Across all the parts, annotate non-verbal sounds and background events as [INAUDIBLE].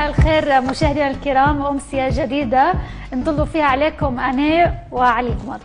مساء الخير مشاهدينا الكرام أمسية جديدة نطلوا فيها عليكم أنا وعلي القمط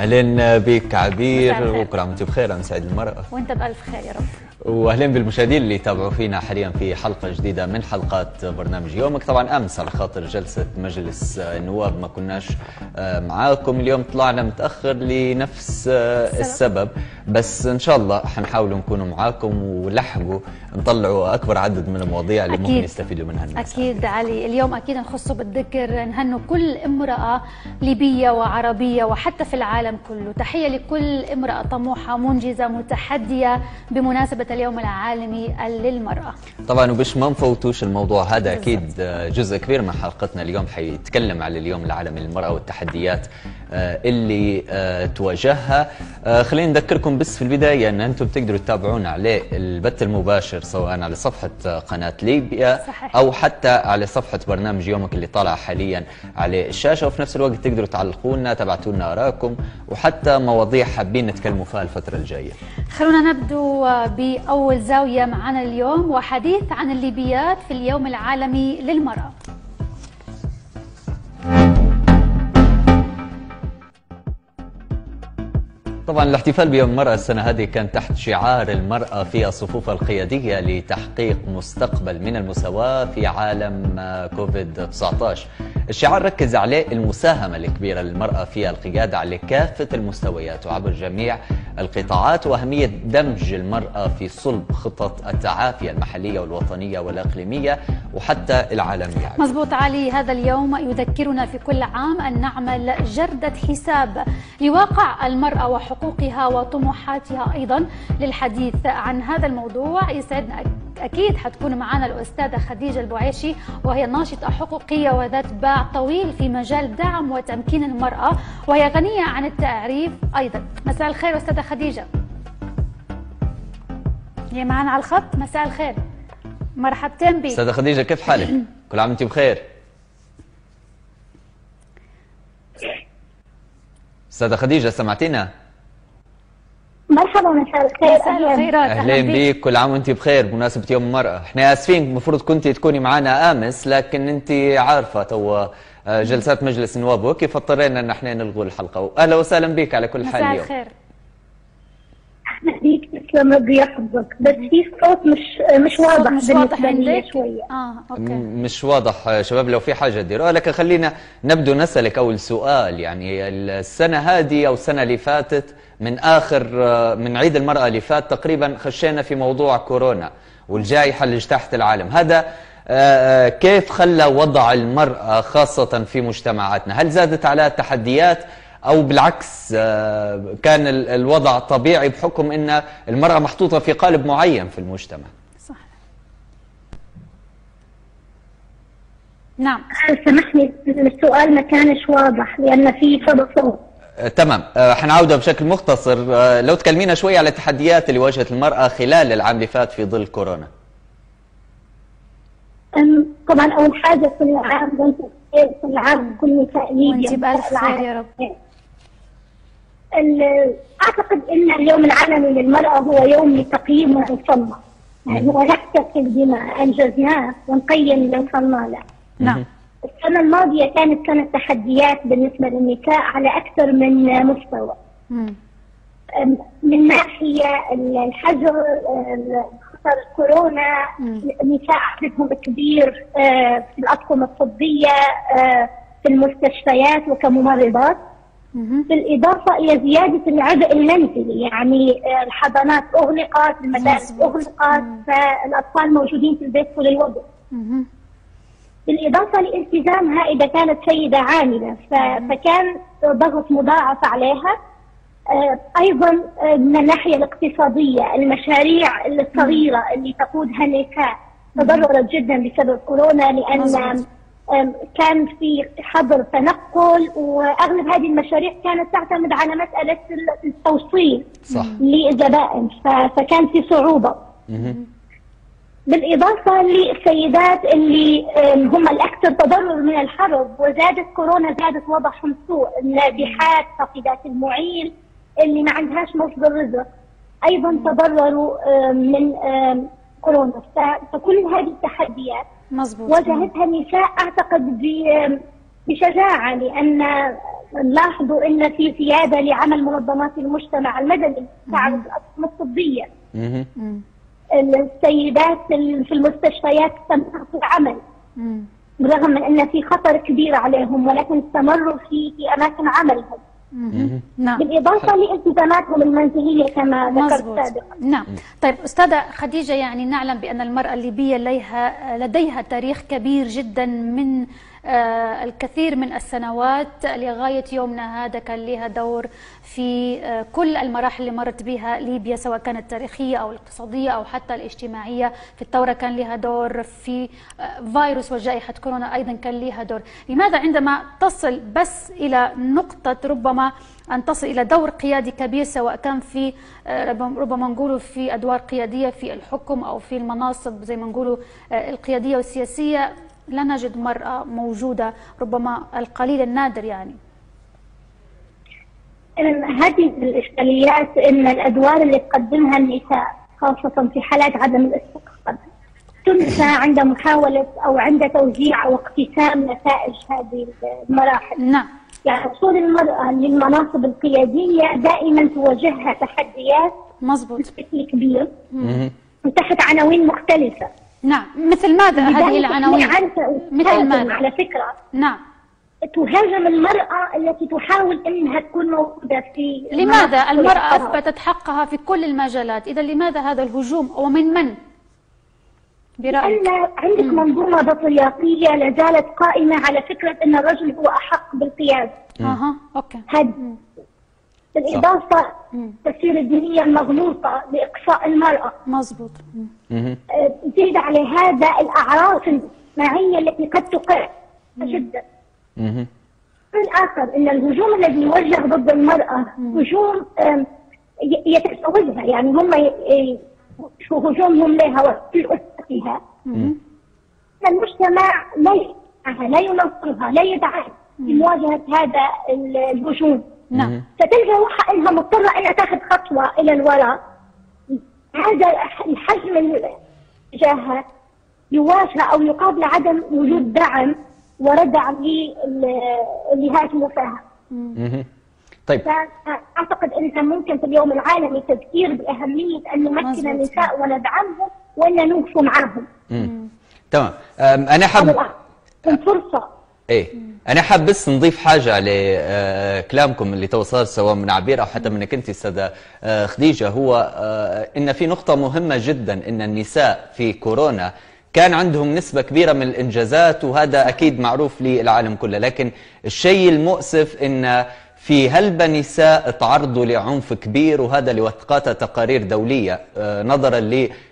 أهلا بك عبير وكل عام وأنت بخير عن سعيد المرأة وأنت بألف خير يا رب. واهلا بالمشاهدين اللي يتابعوا فينا حاليا في حلقة جديدة من حلقات برنامج يومك طبعا أمس على خاطر جلسة مجلس النواب ما كناش آه، معاكم. اليوم طلعنا متأخر لنفس آه، السبب. بس إن شاء الله حنحاول نكون معاكم ولحقوا نطلعوا أكبر عدد من المواضيع اللي أكيد. ممكن يستفيدوا منها الناس. أكيد علي. اليوم أكيد نخصه بالذكر نهنوا كل امرأة ليبية وعربية وحتى في العالم كله. تحية لكل امرأة طموحة منجزة متحدية بمناسبة اليوم العالمي للمرأة. طبعا وبش ما نفوتوش الموضوع هذا أكيد جزء كبير من حلقتنا. اليوم حيتكلم على اليوم العالمي للمرأة والتحديات آه، اللي آه، تواجهها. آه، خلينا نذكركم بس في البداية إن أنتم بتقدروا تتابعونا على البث المباشر سواء على صفحة قناة ليبيا صحيح. أو حتى على صفحة برنامج يومك اللي طالع حاليا على الشاشة. وفي نفس الوقت تقدروا تعلقوا لنا تبعتوا لنا آرائكم وحتى مواضيع حابين نتكلموا فيها الفترة الجاية. خلونا نبدو بأول زاوية معنا اليوم وحديث عن الليبيات في اليوم العالمي للمرأة. طبعا الاحتفال بيوم المرأة السنة هذه كان تحت شعار المرأة في الصفوف القيادية لتحقيق مستقبل من المساواة في عالم كوفيد 19 الشعار ركز عليه المساهمة الكبيرة للمرأة في القيادة على كافة المستويات وعبر جميع القطاعات وأهمية دمج المرأة في صلب خطط التعافي المحلية والوطنية والإقليمية وحتى العالمية. مزبوط علي هذا اليوم يذكرنا في كل عام أن نعمل جردة حساب لواقع المرأة وحقوقها وطموحاتها أيضا للحديث عن هذا الموضوع. يسعدنا أكيد حتكون معنا الأستاذة خديجة البعيشي وهي ناشطة حقوقية وذات باع طويل في مجال دعم وتمكين المرأة وهي غنية عن التعريف أيضا. مساء الخير أستاذة خديجة. هي معنا على الخط مساء الخير. مرحبتين بك. أستاذة خديجة كيف حالك؟ [CLEARS THROAT] كل عام وأنت بخير؟ أستاذة خديجة سمعتينا؟ مرحبا مساء الخير. مساء أهلاً. الخيرات أهلين بيك. كل عام وأنت بخير بمناسبة يوم المرأة. إحنا آسفين المفروض كنت تكوني معنا آمس لكن أنت عارفة تو آه، جلسات مجلس النواب وكيف اضطرينا إن إحنا نلغوا الحلقة؟ واهلا وسهلا بك على كل حال مساء اليوم. الخير. بيك تسلم ربي يحفظك. بس في صوت مش مش واضح مش واضح عندك؟ شوية. آه okay. مش واضح آه، شباب لو في حاجة ديروها لكن خلينا نبدو نسألك أول سؤال. يعني السنة هذه أو السنة اللي فاتت من آخر آه، من عيد المرأة اللي فات تقريبا خشينا في موضوع كورونا والجائحة اللي اجتاحت العالم. هذا آه، آه، كيف خلى وضع المرأة خاصة في مجتمعاتنا؟ هل زادت على التحديات أو بالعكس آه، كان ال- الوضع طبيعي بحكم إن المرأة محطوطة في قالب معين في المجتمع. صح. نعم. سامحني السؤال ما كانش واضح لأن في صدى صوت. آه، تمام. آه، حنعودها بشكل مختصر. لو تكلمينا شوي على التحديات اللي واجهت المرأة خلال العام اللي فات في ظل كورونا. طبعا أول حاجة كل عام وأنت بخير كل عام كل نساء ليبيا وانت بألف خير يا رب. أعتقد أن اليوم العالمي للمرأة هو يوم لتقييم ما وصلنا يعني هو نحتفل بما أنجزناه ونقيم اللي وصلنا له. نعم. السنة الماضية كانت سنة تحديات بالنسبة للنساء على أكثر من مستوى. مم. من ناحية الحجر ال- خطر كورونا النساء عددهم كبير آه، في الأطقم الطبية آه، في المستشفيات وكممرضات. مهم. بالإضافة إلى زيادة العبء المنزلي يعني آه، الحضانات أغلقت المدارس مظبوط. أغلقت فالأطفال موجودين في البيت طول الوقت مهم. بالإضافة لالتزامها إذا كانت سيدة عاملة ف- فكان ضغط مضاعف عليها آه، أيضا آه، من الناحية الاقتصادية المشاريع الصغيرة اللي تقودها النساء تضررت جدا بسبب كورونا لأن مظبوط. كان في حظر تنقل وأغلب هذه المشاريع كانت تعتمد على مسألة التوصيل صح. للزبائن فكان في صعوبة. مهم. بالإضافة للسيدات اللي هم الأكثر تضرر من الحرب وزادت كورونا زادت وضعهم سوء. النابحات فقدات المعيل اللي ما عندهاش مصدر رزق أيضا تضرروا من كورونا. فكل هذه التحديات مزبوط واجهتها النساء أعتقد بشجاعة لأن نلاحظوا إن في زيادة لعمل منظمات المجتمع المدني تعرض الاطقم الطبية. السيدات في المستشفيات استمروا في العمل. برغم من إن في خطر كبير عليهم ولكن استمروا في في أماكن عملهم. نعم. بالإضافة لالتزاماتهم المنزلية كما ذكرت سابقا. نعم. طيب أستاذة خديجة يعني نعلم بأن المرأة الليبية لديها لديها تاريخ كبير جدا من آه، الكثير من السنوات لغاية يومنا هذا. كان لها دور في آه، كل المراحل اللي مرت بها ليبيا سواء كانت تاريخية أو الاقتصادية أو حتى الاجتماعية. في الثورة كان لها دور في آه، فيروس وجائحة كورونا أيضا كان لها دور. لماذا عندما تصل بس إلى نقطة ربما أن تصل إلى دور قيادي كبير سواء كان في ربما نقولوا في أدوار قيادية في الحكم أو في المناصب زي ما نقولوا القيادية والسياسية. لا نجد مرأة موجودة ربما القليل النادر يعني. هذه الإشكاليات إن الأدوار اللي تقدمها النساء خاصة في حالات عدم الاستقرار. تنسى عند محاولة أو عند توزيع أو اقتسام نتائج هذه المراحل. نعم. يعني وصول المرأة للمناصب القيادية دائما تواجهها تحديات مظبوط. بشكل كبير. تحت عناوين مختلفة. نعم. مثل ماذا هذه العناوين؟ مثل ماذا؟ على فكرة. نعم. تهاجم المرأة التي تحاول أنها تكون موجودة في لماذا المرأة أثبتت حقها في كل المجالات؟ إذا لماذا هذا الهجوم؟ ومن من؟ برأيك؟ لأن عندك منظومة بطريقية لازالت قائمة على فكرة أن الرجل هو أحق بالقيادة أها أوكي. هذه بالإضافة التفسير الدينية المغلوطة لإقصاء المرأة. مضبوط زيد على هذا الأعراف الاجتماعية التي قد تقع. جدا الآخر أن الهجوم الذي يوجه ضد المرأة هجوم يتجاوزها. يعني هم شو هجومهم لها وفي أسرتها المجتمع لا لا ينصرها لا يدعمها في مواجهة هذا الهجوم نعم. فتلقى روحها إنها مضطرة انها تاخذ خطوة إلى الوراء. هذا الحجم تجاهها يواجه أو يقابل عدم وجود دعم وردع لهذه المفاهمه. طيب. اعتقد إن ممكن في اليوم العالمي تذكير بأهمية أن نمكن النساء وندعمهم وأن نوقف معهم. تمام. أنا حابب فرصة. إيه. أنا حاب بس نضيف حاجة لكلامكم اللي توصل سواء من عبير أو حتى منك أنت أستاذة آه، خديجة. هو آه، إن في نقطة مهمة جدا إن النساء في كورونا كان عندهم نسبة كبيرة من الإنجازات وهذا أكيد معروف للعالم كله. لكن الشيء المؤسف أن في هلبة نساء تعرضوا لعنف كبير وهذا اللي تقارير دولية؟ آه، نظرا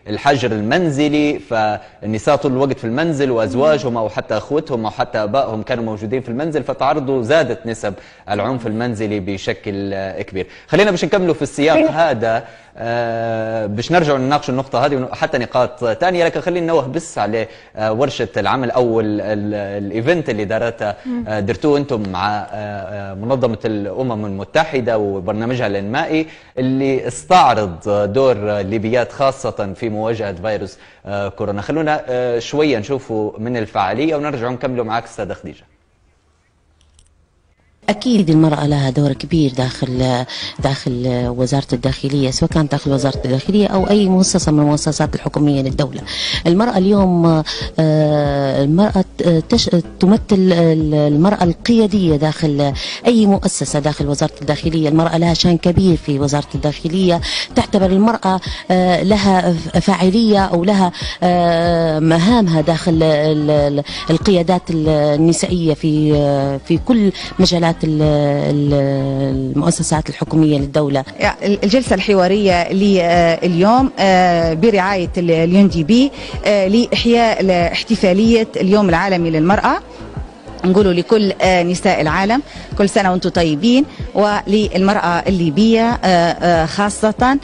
للحجر المنزلي فالنساء طول الوقت في المنزل وأزواجهم أو حتى أخوتهم أو حتى أبائهم كانوا موجودين في المنزل فتعرضوا زادت نسب العنف المنزلي بشكل كبير. خلينا باش نكملوا في السياق هذا. آه باش نرجعوا نناقشوا النقطة هذه وحتى نقاط ثانية لكن خلينا ننوه بس على آه ورشة العمل أو الإيفنت اللي دارتها آه درتوه أنتم مع منظمة الأمم المتحدة وبرنامجها الإنمائي اللي استعرض دور الليبيات خاصة في مواجهة فيروس آه كورونا. خلونا آه شوية نشوفوا من الفعالية ونرجع نكملوا معك أستاذة خديجة. أكيد المرأة لها دور كبير داخل داخل وزارة الداخلية سواء كانت داخل وزارة الداخلية أو أي مؤسسة من المؤسسات الحكومية للدولة. المرأة اليوم آه، المرأة تمثل المرأة القيادية داخل أي مؤسسة داخل وزارة الداخلية. المرأة لها شأن كبير في وزارة الداخلية. تعتبر المرأة آه، لها فاعلية أو لها آه، مهامها داخل القيادات النسائية في في كل مجالات المؤسسات الحكومية للدولة. الجلسة الحوارية لليوم آه، برعاية اليون دي بي آه، لإحياء احتفالية اليوم العالمي للمرأة. نقولوا لكل آه، نساء العالم كل سنة وأنتم طيبين وللمرأة الليبية خاصة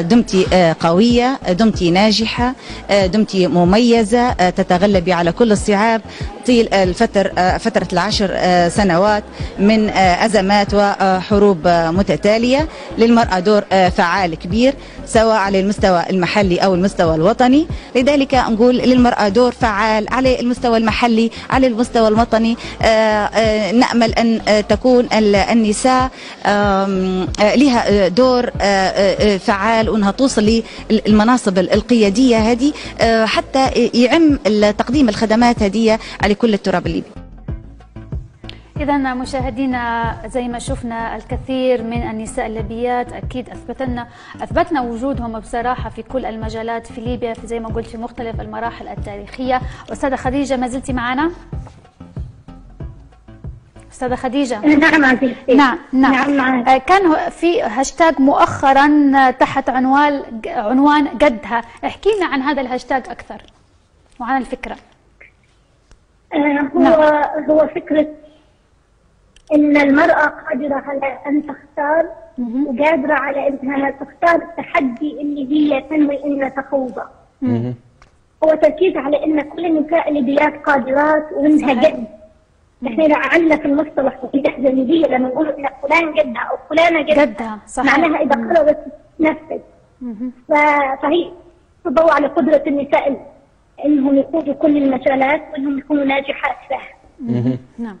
دمتي قوية دمتي ناجحة دمتي مميزة تتغلبي على كل الصعاب طيل الفتر فترة العشر سنوات من أزمات وحروب متتالية. للمرأة دور فعال كبير سواء على المستوى المحلي أو المستوى الوطني. لذلك نقول للمرأة دور فعال على المستوى المحلي على المستوى الوطني. نأمل أن تكون النساء لها دور فعال وأنها توصل للمناصب القيادية هذه حتى يعم تقديم الخدمات هذه على كل التراب الليبي إذا مشاهدينا زي ما شفنا الكثير من النساء الليبيات أكيد أثبتنا أثبتنا وجودهم بصراحة في كل المجالات في ليبيا في زي ما قلت في مختلف المراحل التاريخية. أستاذة خديجة ما زلتي معنا؟ أستاذة خديجة. نعم عزيزتي نعم نعم, نعم معك. كان في هاشتاج مؤخرا تحت عنوان عنوان قدها. احكي لنا عن هذا الهاشتاج أكثر وعن الفكرة. هو نعم. هو فكرة إن المرأة قادرة على أن تختار وقادرة على إنها تختار التحدي اللي هي تنوي إنها تخوضه. هو تركيز على إن كل النساء الليبيات قادرات وإنها قد إحنا عندنا في المصطلح في اللحظه الليبيه لما نقول إن فلان قدها أو فلانة قدها قدها صحيح. معناها إذا قررت تنفذ فهي تضوء على قدرة النساء. إنهم يقودوا كل المجالات وإنهم يكونوا ناجحات فيها. نعم.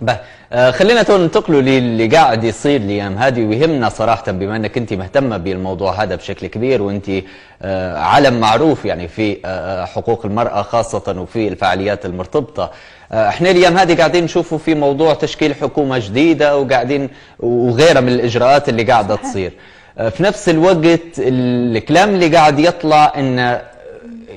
به. آه خلينا تو ننتقلوا للي قاعد يصير الأيام هذه ويهمنا صراحة بما إنك أنت مهتمة بالموضوع هذا بشكل كبير وأنت آه علم معروف يعني في آه حقوق المرأة خاصة وفي الفعاليات المرتبطة. إحنا الأيام هذه قاعدين نشوفوا في موضوع تشكيل حكومة جديدة وقاعدين وغيرها من الإجراءات اللي قاعدة تصير. في نفس الوقت الكلام اللي قاعد يطلع إن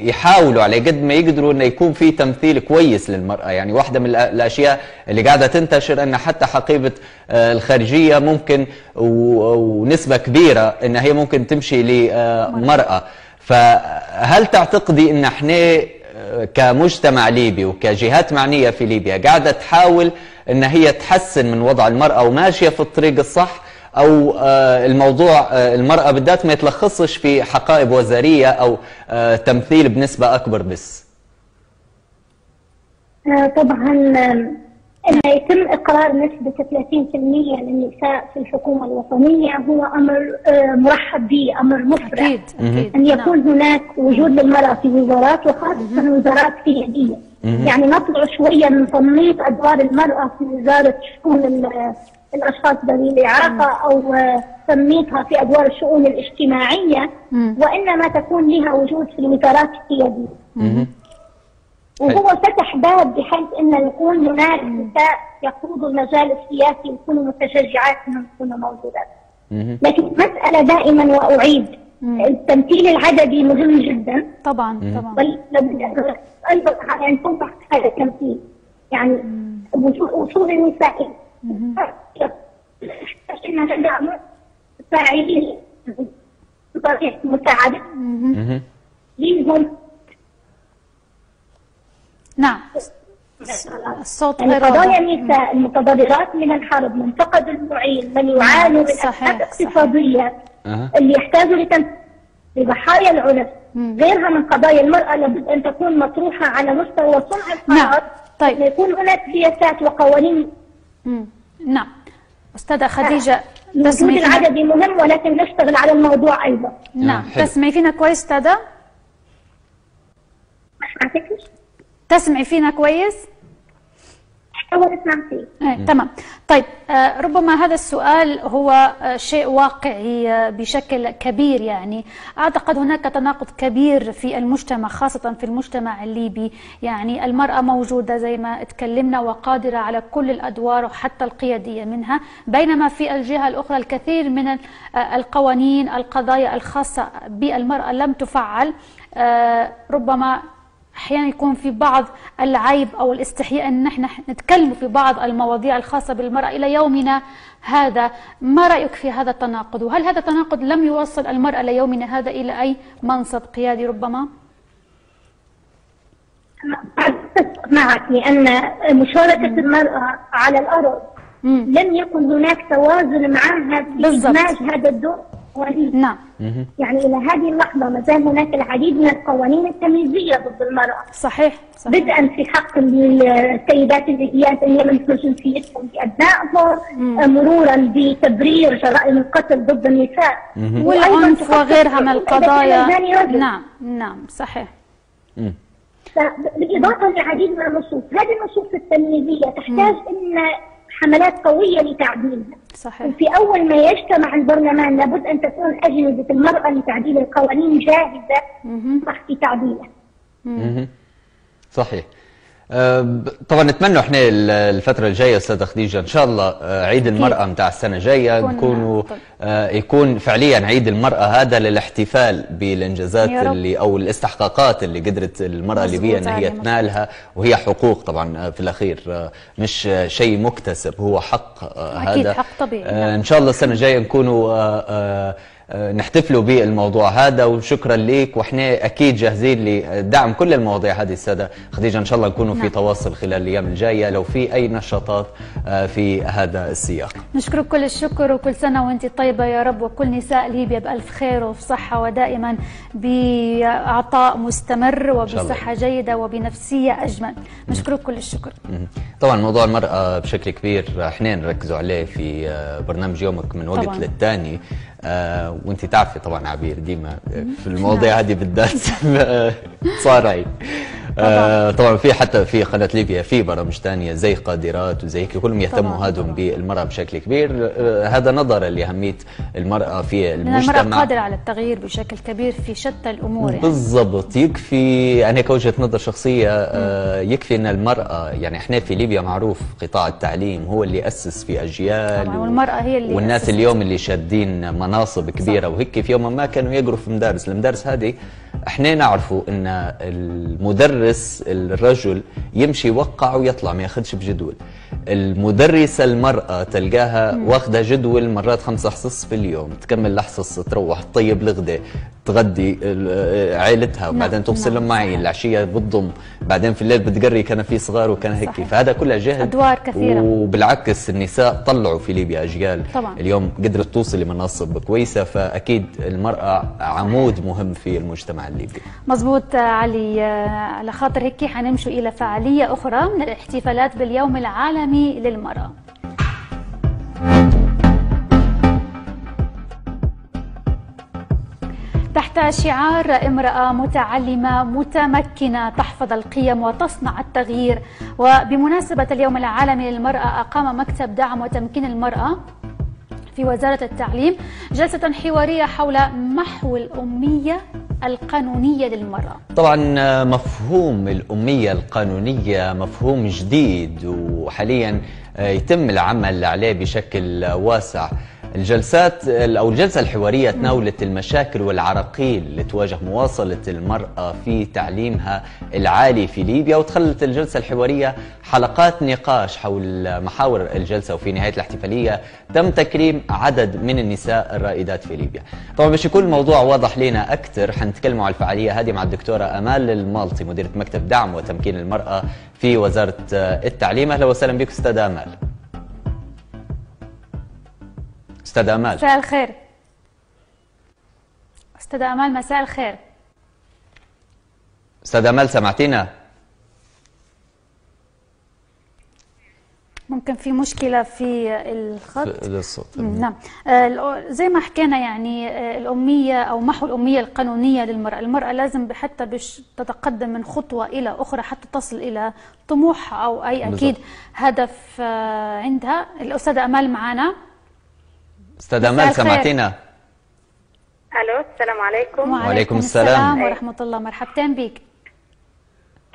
يحاولوا على قد ما يقدروا إنه يكون في تمثيل كويس للمرأة. يعني واحدة من الأشياء اللي قاعدة تنتشر إن حتى حقيبة الخارجية ممكن ونسبة كبيرة إن هي ممكن تمشي لمراه فهل تعتقدي إن إحنا كمجتمع ليبي وكجهات معنية في ليبيا قاعدة تحاول إن هي تحسن من وضع المرأة وماشية في الطريق الصح؟ أو الموضوع المرأة بالذات ما يتلخصش في حقائب وزارية أو تمثيل بنسبة أكبر بس طبعا ان يتم إقرار نسبة 30% للنساء في الحكومة الوطنية هو أمر مرحب به أمر مفرح أكيد. أكيد. أن يكون نعم. هناك وجود للمرأة في وزارات وخاصة وزارات قياديه يعني نطلع شوية من تنميط أدوار المرأة في وزارة شؤون الأشخاص ذوي الاعاقه أو تنميطها في أدوار الشؤون الاجتماعية وإنما تكون لها وجود في الوزارات القياديه. وهو فتح باب بحيث إن يكون هناك نساء يقودوا المجال السياسي ويكونوا متشجعات انهم يكونوا موجودات. لكن مساله دائما وأعيد. التمثيل العددي مهم جدا. طبعا طبعا. أيضا ان توضح هذا التمثيل. يعني وصول النساء. نعم. الصوت غير قضايا النساء المتضررات من الحرب من فقد المعين من يعانوا من ازمات اقتصادية اللي يحتاجوا لتنفيذ لضحايا العنف غيرها من قضايا المرأة لابد أن تكون مطروحة على مستوى صنع القرار نعم. طيب يكون هناك سياسات وقوانين نعم أستاذة خديجة الوجود العددي مهم ولكن نشتغل على الموضوع أيضا نعم تسمعي فينا كويس؟ ما سمعتكش؟ تسمعي فينا كويس؟ احاول اسمع فيه. إيه تمام. طيب آه ربما هذا السؤال هو آه شيء واقعي آه بشكل كبير يعني. أعتقد هناك تناقض كبير في المجتمع خاصة في المجتمع الليبي. يعني المرأة موجودة زي ما تكلمنا وقادرة على كل الأدوار وحتى القيادية منها. بينما في الجهة الأخرى الكثير من القوانين القضايا الخاصة بالمرأة لم تفعل. ربما أحيانا يكون في بعض العيب أو الاستحياء إن نحن نتكلم في بعض المواضيع الخاصة بالمرأة إلى يومنا هذا. ما رأيك في هذا التناقض؟ وهل هذا التناقض لم يوصل المرأة ليومنا هذا إلى أي منصب قيادي ربما؟ معك لأن مشاركة المرأة على الأرض لم يكن هناك توازن معها في هذا الدور. القوانين. نعم. يعني إلى هذه اللحظة ما زال هناك العديد من القوانين التمييزية ضد المرأة. صحيح صحيح. بدءا في حق السيدات اللي هي هي من جنسيتهم بأبنائهم مرورا بتبرير جرائم القتل ضد النساء. وأيضاً والعنف وغيرها من القضايا. نعم نعم صحيح. بالإضافة لعديد من النصوص هذه النصوص التمييزية تحتاج إن حملات قوية لتعديلها. صحيح. وفي أول ما يجتمع البرلمان لابد أن تكون أجهزة المرأة لتعديل القوانين جاهزة في تعديلها. مهم. صحيح. طبعا نتمنى إحنا ال- الفترة الجاية أستاذة خديجة إن شاء الله آه، عيد المرأة متاع السنة الجاية يكون- نكونوا طب. آه، يكون فعليا عيد المرأة هذا للاحتفال بالإنجازات. اللي أو الاستحقاقات اللي قدرت المرأة الليبية إن هي تنالها وهي حقوق طبعا آه، في الأخير مش شيء مكتسب هو حق هذا حق طبيعي،. إن شاء الله السنة الجاية نكونوا نحتفلوا بالموضوع هذا وشكرا لك وإحنا أكيد جاهزين لدعم كل المواضيع هذه السادة خديجة إن شاء الله نكونوا في نعم. تواصل خلال الأيام الجاية لو في أي نشاطات آه، في هذا السياق نشكرك كل الشكر وكل سنة وأنت طيبة يا رب وكل نساء ليبيا بألف خير وفي صحة ودائما بعطاء مستمر وبصحة جيدة وبنفسية أجمل نشكرك كل الشكر. طبعا موضوع المرأة بشكل كبير إحنا نركزوا عليه في آه، برنامج يومك من وقت طبعاً. للتاني آه وانت تعرفي طبعا عبير ديما في المواضيع هذه بالذات [LAUGHS] صار عيب آه طبعا. في حتى في قناة ليبيا في برامج ثانية زي قادرات وزي هيك كلهم يهتموا طبعاً. بالمرأة بشكل كبير. آه هذا نظرا لأهمية المرأة في المجتمع. قادرة على التغيير بشكل كبير في شتى الأمور يعني. بالضبط. يكفي أنا كوجهة نظر شخصية آه، يكفي إن المرأة يعني إحنا في ليبيا معروف قطاع التعليم هو اللي اسس في أجيال طبعاً، والمرأة هي اللي والناس. اليوم اللي شادين مناصب كبيرة وهيك في يوم ما كانوا يقروا في مدارس. المدارس هذه إحنا نعرفوا إن المدرس الرجل يمشي يوقع ويطلع ما ياخذش بجدول. المدرسة المرأة تلقاها واخذه جدول مرات خمسة حصص في اليوم تكمل الحصص تروح تطيب الغداء تغدي عائلتها وبعدين توصل نعم، معي صحيح. العشية بتضم بعدين في الليل بتقري كان في صغار وكان هيك صحيح. فهذا كله جهد أدوار كثيرة. وبالعكس النساء طلعوا في ليبيا اجيال طبعاً. اليوم قدرت توصل لمناصب كويسة فأكيد المرأة عمود مهم في المجتمع الليبي مزبوط علي آه، على خاطر هيك حنمشوا إلى فعالية أخرى من الاحتفالات باليوم العالمي للمرأة تحت شعار امرأة متعلمة متمكنة تحفظ القيم وتصنع التغيير. وبمناسبة اليوم العالمي للمرأة أقام مكتب دعم وتمكين المرأة في وزارة التعليم جلسة حوارية حول محو الأمية القانونية للمرأة. طبعا مفهوم الأمية القانونية مفهوم جديد وحاليا آه، يتم العمل عليه بشكل واسع. الجلسات أو الجلسة الحوارية تناولت المشاكل والعراقيل اللي تواجه مواصلة المرأة في تعليمها العالي في ليبيا وتخلت الجلسة الحوارية حلقات نقاش حول محاور الجلسة وفي نهاية الاحتفالية تم تكريم عدد من النساء الرائدات في ليبيا. طبعا باش يكون الموضوع واضح لنا أكثر حنتكلموا على الفعالية هذه مع الدكتورة أمال المالطي مديرة مكتب دعم وتمكين المرأة في وزارة التعليم. أهلا وسهلا بك أستاذة أمال. أستاذة أمال. مساء الخير. أستاذة أمال مساء الخير. أستاذة أمال سمعتينا؟ ممكن في مشكلة في الخط؟ في الصوت. نعم. آه، زي ما حكينا يعني آه، الأمية أو محو الأمية القانونية للمرأة. المرأة لازم حتى باش تتقدم من خطوة إلى أخرى حتى تصل إلى طموح أو أي أكيد بالضبط. هدف آه، عندها. الأستاذة أمال معنا أمال الخير. سمعتينا ألو السلام عليكم وعليكم السلام. ورحمة الله مرحبتين بك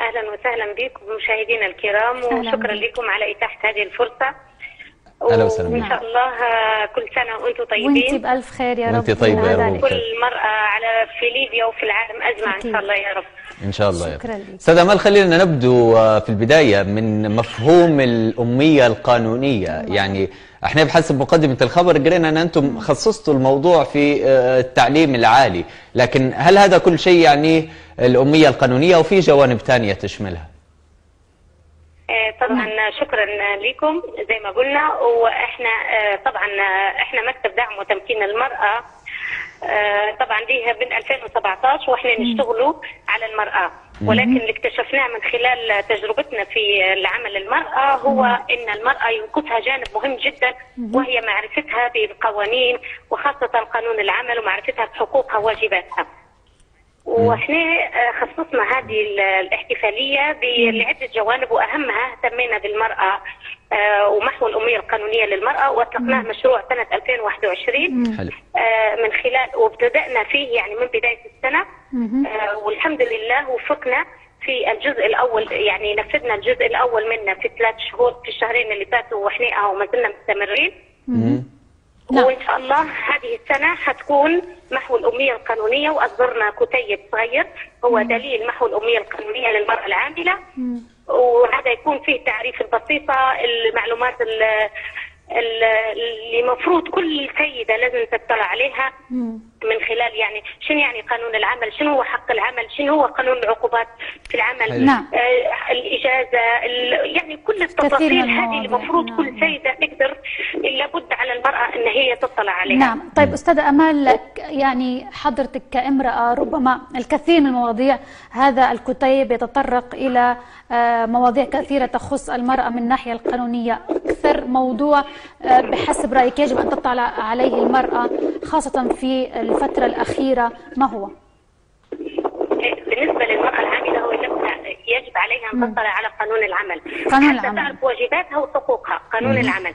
أهلا وسهلا بكم مشاهدينا الكرام وشكرا بك. لكم على إتاحة هذه الفرصة أهلا وسهلا وإن بك. شاء الله كل سنة وأنتم وانت طيبين بألف خير يا رب وأنت طيبة يا رب. كل مرأة على في ليبيا وفي العالم أجمع أكيد. إن شاء الله يا رب إن شاء الله يا شكراً رب. لك. أستاذ أمال خلينا نبدو آه، في البداية من مفهوم الأمية القانونية يعني إحنا بحسب مقدمة الخبر قرينا أن أنتم خصصتوا الموضوع في آه، التعليم العالي لكن هل هذا كل شيء يعني الأمية القانونية أو في جوانب ثانية تشملها؟ آه، طبعا شكرا لكم زي ما قلنا وإحنا آه، طبعا آه، إحنا مكتب دعم وتمكين المرأة آه، طبعا ليها من 2017 وإحنا نشتغلوا على المرأة. ولكن اللي اكتشفناه من خلال تجربتنا في العمل المرأة هو إن المرأة ينقصها جانب مهم جدا وهي معرفتها بالقوانين وخاصة قانون العمل ومعرفتها بحقوقها وواجباتها. وإحنا آه، خصصنا هذه ال- الاحتفالية لعده جوانب وأهمها اهتمينا بالمرأة آه، ومحو الاميه القانونية للمرأة وأطلقناه مشروع سنة 2021 حلو. آه، من خلال وابتدأنا فيه يعني من بداية السنة. مهم. آه، والحمد لله وفقنا في الجزء الأول يعني نفذنا الجزء الأول منه في ثلاث شهور في الشهرين اللي فاتوا وإحنا وما زلنا مستمرين. نعم. وإن شاء الله هذه السنة حتكون محو الأمية القانونية وأصدرنا كتيب صغير. هو دليل محو الأمية القانونية للمرأة العاملة. وهذا يكون فيه تعريف البسيطة المعلومات ال- ال- اللي مفروض كل سيدة لازم تطلع عليها. من خلال يعني شنو يعني قانون العمل شنو هو حق العمل شنو هو قانون العقوبات في العمل حلو. نعم. آه الإجازة ال- يعني كل التفاصيل هذه. المفروض نعم. كل سيدة تقدر لابد على المرأة أن هي تطلع عليها نعم طيب أستاذة أمال لك يعني حضرتك كأمرأة ربما الكثير من المواضيع هذا الكتيب يتطرق إلى آه، مواضيع كثيرة تخص المرأة من الناحية القانونية أكثر موضوع آه، بحسب رأيك يجب أن تطلع عليه المرأة خاصة في الفترة الأخيرة ما هو؟ بالنسبة للمرأة العاملة هو يجب- عليها أن تطلع على قانون العمل. قانون حتى العمل. تعرف واجباتها وحقوقها قانون العمل.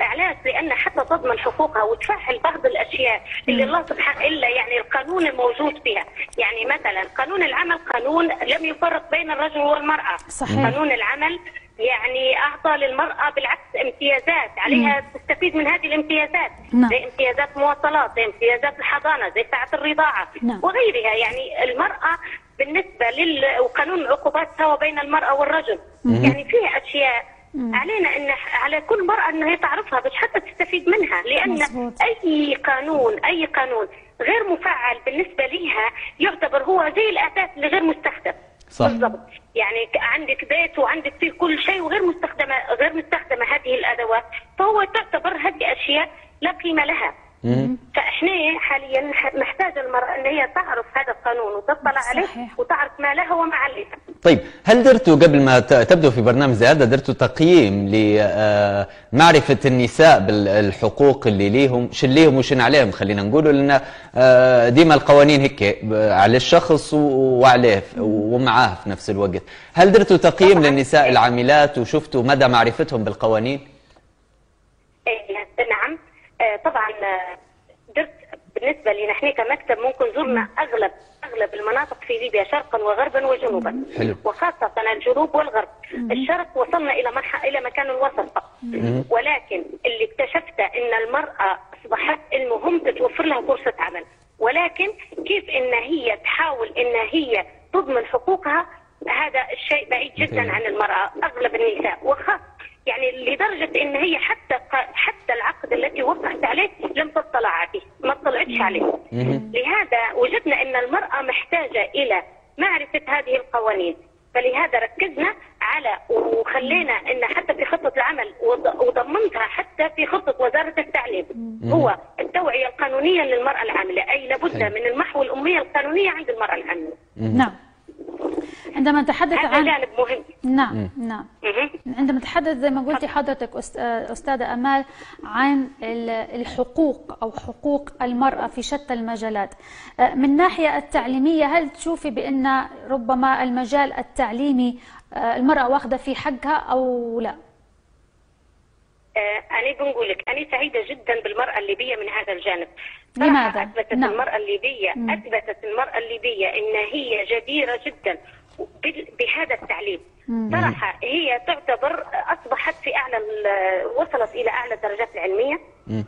علاش لأن حتى تضمن حقوقها وتفعل بعض الأشياء اللي الله سبحانه إلا يعني القانون الموجود فيها. يعني مثلا قانون العمل قانون لم يفرق بين الرجل والمرأة. صحيح. قانون العمل يعني أعطى للمرأة بالعكس امتيازات عليها تستفيد من هذه الامتيازات نعم. زي امتيازات مواصلات زي امتيازات الحضانة زي ساعة الرضاعة نعم. وغيرها. يعني المرأة بالنسبة لل وقانون العقوبات سوا بين المرأة والرجل. يعني فيه أشياء. علينا إن على كل مرأة ان هي تعرفها بس حتى تستفيد منها لأن مظبوط. أي قانون أي قانون غير مفعل بالنسبة لها يعتبر هو زي الأساس اللي غير مستخدم. صح. بالضبط يعني عندك بيت وعندك فيه كل شيء وغير مستخدمة غير مستخدمة هذه الأدوات فهو تعتبر هذه أشياء لا قيمة لها. فإحنا حاليا محتاجه المرأة إن هي تعرف هذا القانون وتطلع عليه. وتعرف ما لها وما عليها. طيب هل درتوا قبل ما ت- تبدوا في برنامج زي هذا درتوا تقييم لمعرفة النساء بالحقوق اللي ليهم شن ليهم وشن عليهم خلينا نقولوا لأن آه، ديما القوانين هيك ب- على الشخص وعليه ومعاه في نفس الوقت هل درتوا تقييم. للنساء العاملات وشفتوا مدى معرفتهم بالقوانين؟ إيه نعم آه، طبعا آه، درت بالنسبة لنا إحنا كمكتب ممكن زرنا أغلب أغلب المناطق في ليبيا شرقا وغربا وجنوبا. حلو. وخاصة الجنوب والغرب. الشرق وصلنا إلى مرحلة إلى مكان الوسط ولكن اللي اكتشفته إن المرأة أصبحت المهم تتوفر لها فرصة عمل. ولكن كيف إن هي تحاول إن هي تضمن حقوقها؟ هذا الشيء بعيد جدا عن المرأة أغلب النساء. وخاص يعني لدرجة إن هي حتى ق- حتى العقد التي وقعت عليه لم تطلع عليه ما اطلعتش عليه. لهذا وجدنا إن المرأة محتاجة إلى معرفة هذه القوانين. فلهذا ركزنا على وخلينا إن حتى في خطة العمل وض- وضمنتها حتى في خطة وزارة التعليم. هو التوعية القانونية للمرأة العاملة أي لابد. من المحو الأمية القانونية عند المرأة العاملة. نعم. عندما نتحدث هذا عن جانب مهم. نعم نعم. عندما نتحدث زي ما قلتي حضرتك أست- أستاذة أمال عن ال- الحقوق أو حقوق المرأة في شتى المجالات. من الناحية التعليمية هل تشوفي بأن ربما المجال التعليمي المرأة واخدة في حقها أو لا؟ أنا بنقول لك أنا سعيدة جدا بالمرأة الليبية من هذا الجانب. لماذا؟ أثبتت نعم. المرأة الليبية أثبتت المرأة الليبية إن هي جديرة جدا. بهذا التعليم. صراحة هي تعتبر أصبحت في أعلى وصلت إلى أعلى الدرجات العلمية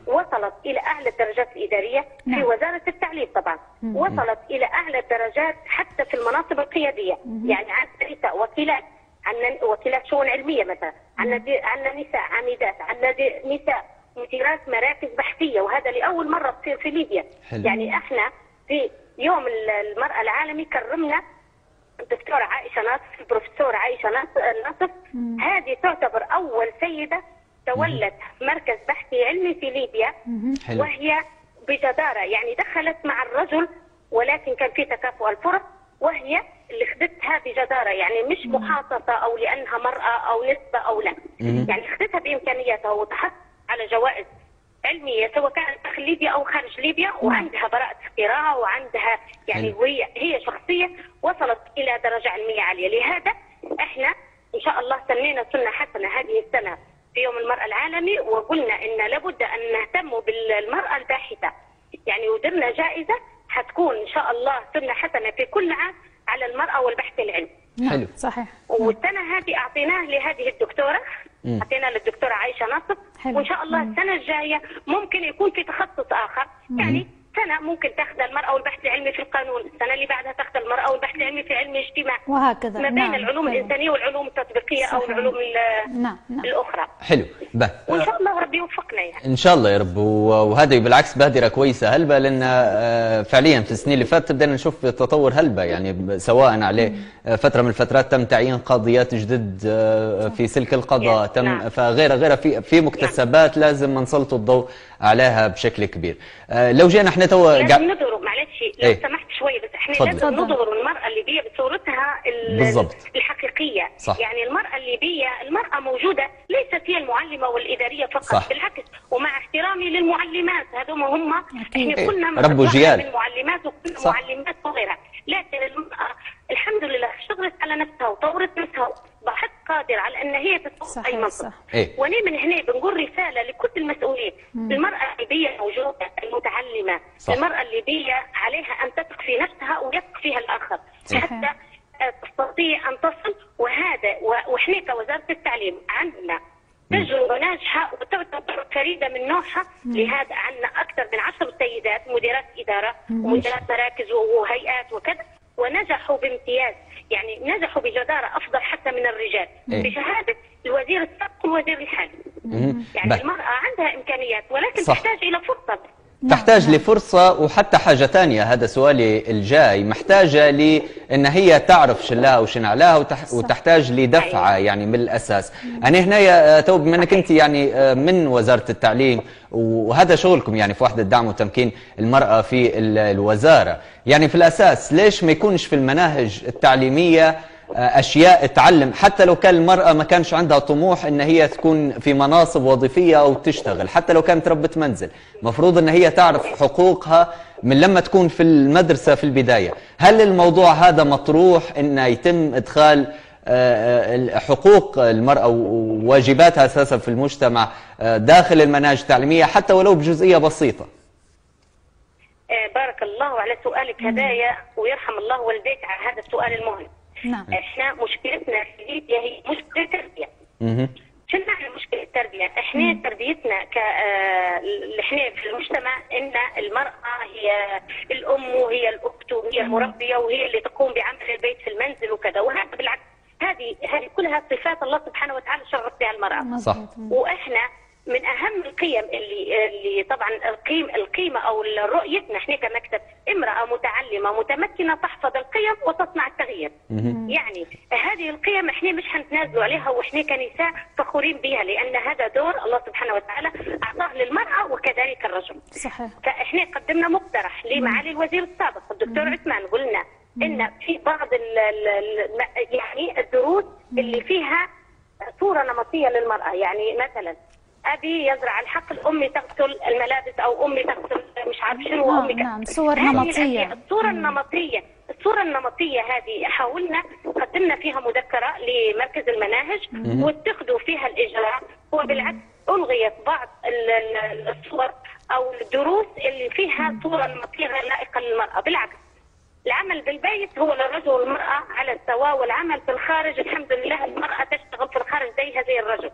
وصلت إلى أعلى الدرجات الإدارية في نعم. وزارة التعليم طبعا. وصلت إلى أعلى الدرجات حتى في المناصب القيادية. يعني عندنا نساء وكيلات عندنا وكيلات شؤون علمية مثلا دي- عندنا نساء عميدات دي- نساء مديرات مراكز بحثية وهذا لأول مرة تصير في ليبيا. حلو. يعني إحنا في يوم ال- المرأة العالمي كرمنا الدكتورة عائشة ناصف البروفيسور عائشة ناص- ناصف هذه تعتبر أول سيدة تولت مركز بحثي علمي في ليبيا. حلو. وهي بجدارة يعني دخلت مع الرجل ولكن كان في تكافؤ الفرص وهي اللي خدتها بجدارة يعني مش محاطه أو لأنها مرأة أو نسبة أو لا. يعني خدتها بإمكانياتها وتحصل على جوائز. علميه سواء كانت داخل ليبيا أو خارج ليبيا وعندها براءة اختراع وعندها يعني. وهي هي شخصية وصلت إلى درجة علمية عالية. لهذا إحنا إن شاء الله سمينا سنة حسنة هذه السنة في يوم المرأة العالمي وقلنا إن لابد أن نهتم بالمرأة الباحثة. يعني ودرنا جائزة حتكون إن شاء الله سنة حسنة في كل عام على المرأة والبحث العلمي. حلو. صحيح والسنة هذه أعطيناه لهذه الدكتورة مم. اعطينا للدكتورة عائشه نصر حلو. وإن شاء الله السنة الجاية ممكن يكون في تخصص آخر يعني سنة ممكن تاخذ المرأة والبحث العلمي في القانون. السنة اللي بعدها تاخذ المرأة والبحث العلمي في علم الاجتماع. وهكذا. ما بين نعم. العلوم حلو. الإنسانية والعلوم التطبيقية أو صحيح. العلوم ال- نعم نعم. الأخرى. حلو. به. وإن شاء الله ربي يوفقنا يعني. إن شاء الله يا رب. و- وهذا بالعكس بادرة كويسة. هلبة لأن آه، فعليا في السنين اللي فاتت بدأنا نشوف تطور هلبة يعني سواء عليه آه، فترة من الفترات تم تعيين قاضيات جدد آه، في سلك القضاء. تم نعم. فغيرها غيرها في في مكتسبات لازم نسلط الضوء عليها بشكل كبير. لو جينا إحنا تو لازم نظهر معلش لو إيه. سمحت شوي بس إحنا تفضل. لازم. نظهر المرأة الليبيه بصورتها ال- بالضبط. الحقيقية صح. يعني المرأة الليبيه المرأة موجودة ليست هي المعلمة والإدارية فقط صح. بالعكس ومع احترامي للمعلمات هذوم هم. إحنا كنا ربوا مجموعة جيال. من معلمات وكنا صح. معلمات وغيرها لكن المرأة الحمد لله اشتغلت على نفسها وطورت نفسها واصبحت قادرة على أن هي تتوقع أي صحيح منصب إيه. وني من هنا بنقول رسالة لكل المسؤولين. المرأة الليبية موجودة المتعلمة. صح. المرأة الليبية عليها أن تثق في نفسها ويثق فيها الآخر. صحيح. حتى آه، تستطيع أن تصل وهذا و- وإحنا كوزارة التعليم عندنا تجربة ناجحة وتعتبر فريدة من نوعها. لهذا عندنا أكثر من عشر سيدات مديرات إدارة ومديرات مراكز وهيئات وكذا. ونجحوا بامتياز يعني نجحوا بجدارة أفضل حتى من الرجال إيه. بشهادة الوزير السابق والوزير الحالي. يعني به. المرأة عندها إمكانيات ولكن صح. تحتاج إلى فرصة نعم، تحتاج نعم. لفرصة وحتى حاجة تانية. هذا سؤالي الجاي. محتاجة لأن هي تعرف شلها وشنعلاها وتح وتحتاج لدفعة يعني من الأساس. أنا هنا يا تو بما أنك أنت يعني آه، من وزارة التعليم. وهذا شغلكم يعني في وحدة دعم وتمكين المرأة في ال- الوزارة. يعني في الأساس ليش ما يكونش في المناهج التعليمية أشياء تعلم. حتى لو كان المرأة ما كانش عندها طموح إن هي تكون في مناصب وظيفية أو تشتغل حتى لو كانت ربة منزل. مفروض إن هي تعرف حقوقها من لما تكون في المدرسة في البداية. هل الموضوع هذا مطروح انه يتم إدخال آه، آه، حقوق المرأة وواجباتها أساسا في المجتمع آه، داخل المناهج التعليمية حتى ولو بجزئية بسيطة؟ آه، بارك الله على سؤالك هدايا ويرحم الله والديك على هذا السؤال المهم. نعم. إحنا مشكلتنا في ليبيا هي مشكلة تربية. مهم. شو معنى مشكلة التربية؟ إحنا تربيتنا ك آه، اللي إحنا في المجتمع ان المرأة هي الأم وهي الأخت وهي المربية وهي اللي تقوم بعمل البيت في المنزل وكذا. وهذا بالعكس هذه هذه كلها صفات الله سبحانه وتعالى شرف بها المرأة. مظبوط. وإحنا من أهم القيم اللي اللي طبعا القيم القيمة أو رؤيتنا إحنا كمكتب امرأة متعلمة متمكنة تحفظ القيم وتصنع التغيير. يعني هذه القيم إحنا مش حنتنازلوا عليها وإحنا كنساء فخورين بها لأن هذا دور الله سبحانه وتعالى أعطاه للمرأة وكذلك الرجل. صحيح. فإحنا قدمنا مقترح لمعالي الوزير السابق الدكتور عثمان قلنا إن في بعض ال ال يعني الدروس اللي فيها صورة نمطية للمرأة. يعني مثلا أبي يزرع الحقل امي تغسل الملابس أو أمي تغسل مش عارف شنو نعم، وأمي كذا. نعم، صور نمطية. الأشياء، الصورة النمطية الصورة النمطية هذه حاولنا قدمنا فيها مذكرة لمركز المناهج واتخذوا فيها الإجراء وبالعكس ألغيت بعض ال- ال- الصور أو الدروس اللي فيها صورة نمطية غير لائقة للمرأة بالعكس العمل بالبيت هو للرجل والمرأة على السواء والعمل في الخارج الحمد لله المرأة تشتغل في الخارج زيها زي الرجل.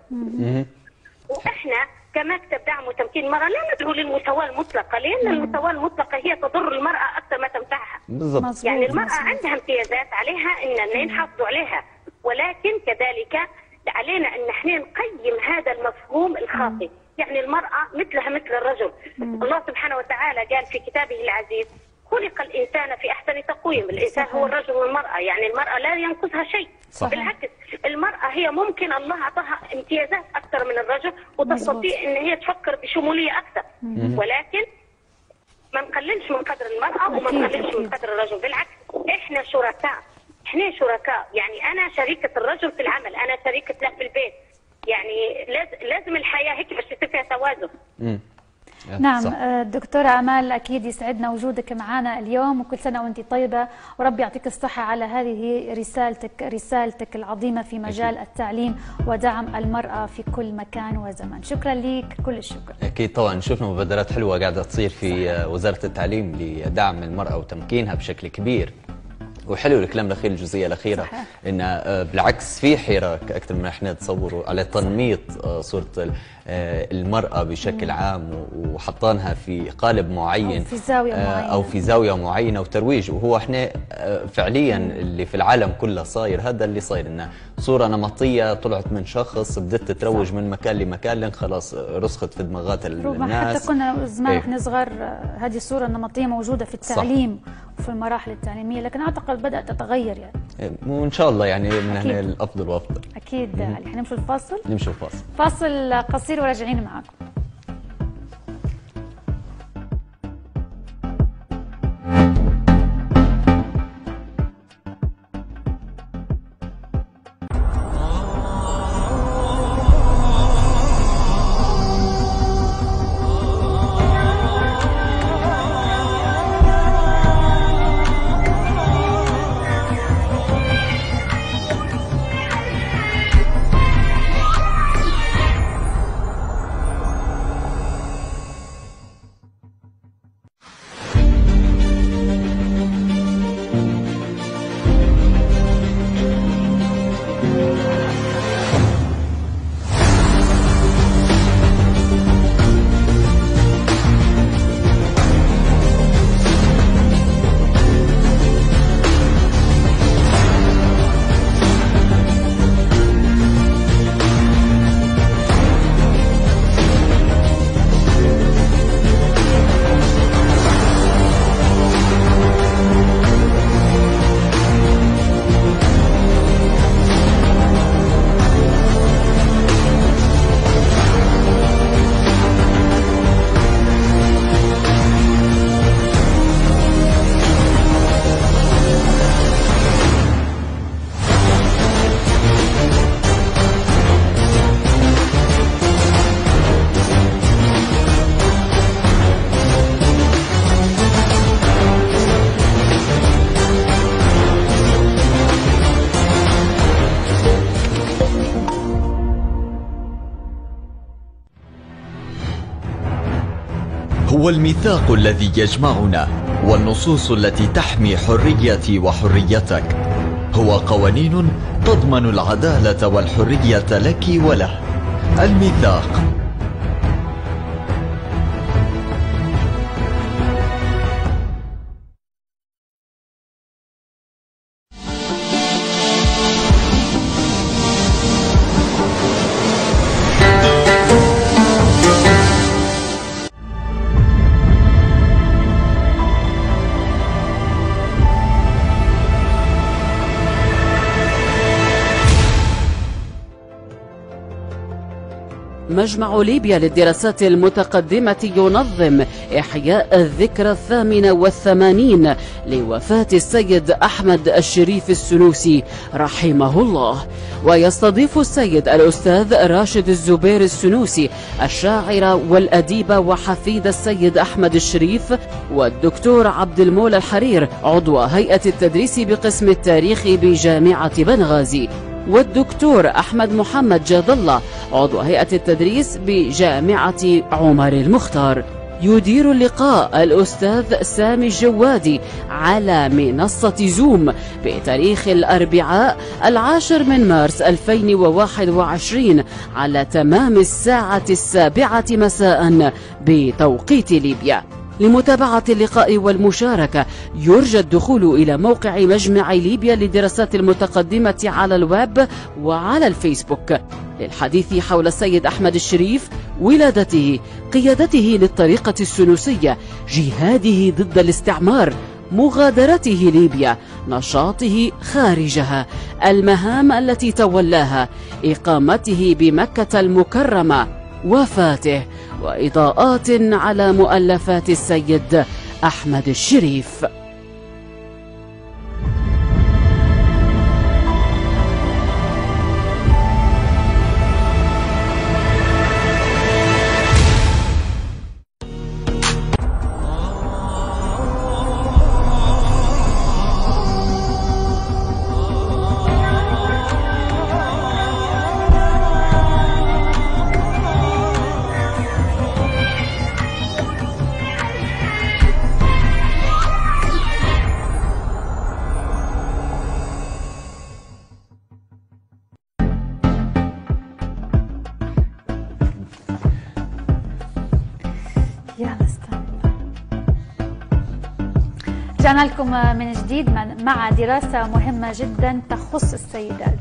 وإحنا كمكتب دعم وتمكين المرأة لا ندعو للمساواة المطلقة لأن المساواة المطلقة هي تضر المرأة أكثر ما تنفعها. بالضبط. يعني المرأة مظبوط. عندها امتيازات عليها إن نحافظوا عليها ولكن كذلك علينا إن إحنا نقيم هذا المفهوم الخاطئ. يعني المرأة مثلها مثل الرجل. الله سبحانه وتعالى قال في كتابه العزيز خلق الإنسان في أحسن تقويم. الإنسان صحيح. هو الرجل والمرأة. يعني المرأة لا ينقصها شيء. صحيح. بالعكس المرأة هي ممكن الله أعطاها امتيازات أكثر من الرجل وتستطيع أن هي تفكر بشمولية أكثر. ولكن ما نقللش من قدر المرأة وما نقللش من. قدر الرجل. بالعكس إحنا شركاء. إحنا شركاء. يعني أنا شريكة الرجل في العمل. أنا شريكة له في البيت. يعني لاز- لازم الحياة هيك باش يصير فيها توازن. مم. نعم صح. آه، دكتورة أمال أكيد يسعدنا وجودك معنا اليوم وكل سنة وأنت طيبة. وربي يعطيك الصحة على هذه رسالتك رسالتك العظيمة في مجال التعليم ودعم المرأة في كل مكان وزمان. شكرا لك كل الشكر. أكيد طبعا. شفنا مبادرات حلوة قاعدة تصير في آه، وزارة التعليم لدعم المرأة وتمكينها بشكل كبير. وحلو الكلام الأخير الجزئية الأخيرة صحيح. إن آه، بالعكس في حراك أكثر من إحنا نتصوره على تنميط آه، صورة آه، المرأة بشكل عام وحطانها في قالب معين أو في زاوية آه، معينة. أو في زاوية معينة وترويج. وهو إحنا آه، فعليا اللي في العالم كله صاير هذا اللي صاير انه صورة نمطية طلعت من شخص بدت تتروج من مكان لمكان لين خلاص رسخت في دماغات ربما الناس حتى كنا زمان إيه. وإحنا صغار هذه الصورة النمطية موجودة في التعليم وفي المراحل التعليمية لكن أعتقد بدأت تتغير يعني. وإن شاء الله يعني من أكيد. الأفضل وافضل أكيد. علي حنمشي الفاصل؟ نمشي الفاصل. فاصل قصير وراجعين معكم هو الميثاق الذي يجمعنا والنصوص التي تحمي حريتي وحريتك هو قوانين تضمن العدالة والحرية لك وله. الميثاق. مجمع ليبيا للدراسات المتقدمة ينظم إحياء الذكرى الثامنة والثمانين لوفاة السيد أحمد الشريف السنوسي رحمه الله. ويستضيف السيد الأستاذ راشد الزبير السنوسي الشاعر والأديب وحفيد السيد أحمد الشريف والدكتور عبد المولى الحرير عضو هيئة التدريس بقسم التاريخ بجامعة بنغازي. والدكتور أحمد محمد جاد الله عضو هيئة التدريس بجامعة عمر المختار. يدير اللقاء الأستاذ سامي الجوادي على منصة زوم بتاريخ الأربعاء العاشر من مارس 2021 على تمام الساعة السابعة مساء بتوقيت ليبيا. لمتابعة اللقاء والمشاركة. يرجى الدخول إلى موقع مجمع ليبيا للدراسات المتقدمة على الويب وعلى الفيسبوك. للحديث حول السيد أحمد الشريف ولادته قيادته للطريقة السنوسية جهاده ضد الاستعمار مغادرته ليبيا نشاطه خارجها المهام التي تولاها إقامته بمكة المكرمة. وفاته وإضاءات على مؤلفات السيد أحمد الشريف. رجعنا لكم من جديد مع دراسة مهمة جدا تخص السيدات.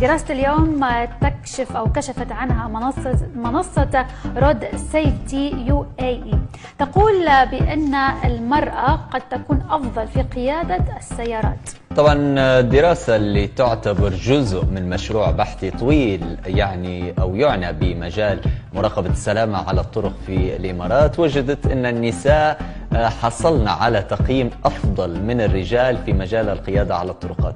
دراسة اليوم تكشف أو كشفت عنها منصة منصة Road Safety UAE. تقول بأن المرأة قد تكون أفضل في قيادة السيارات. طبعا الدراسة اللي تعتبر جزء من مشروع بحثي طويل يعني أو يعنى بمجال مراقبة السلامة على الطرق في الإمارات وجدت أن النساء آه، حصلن على تقييم أفضل من الرجال في مجال القيادة على الطرقات.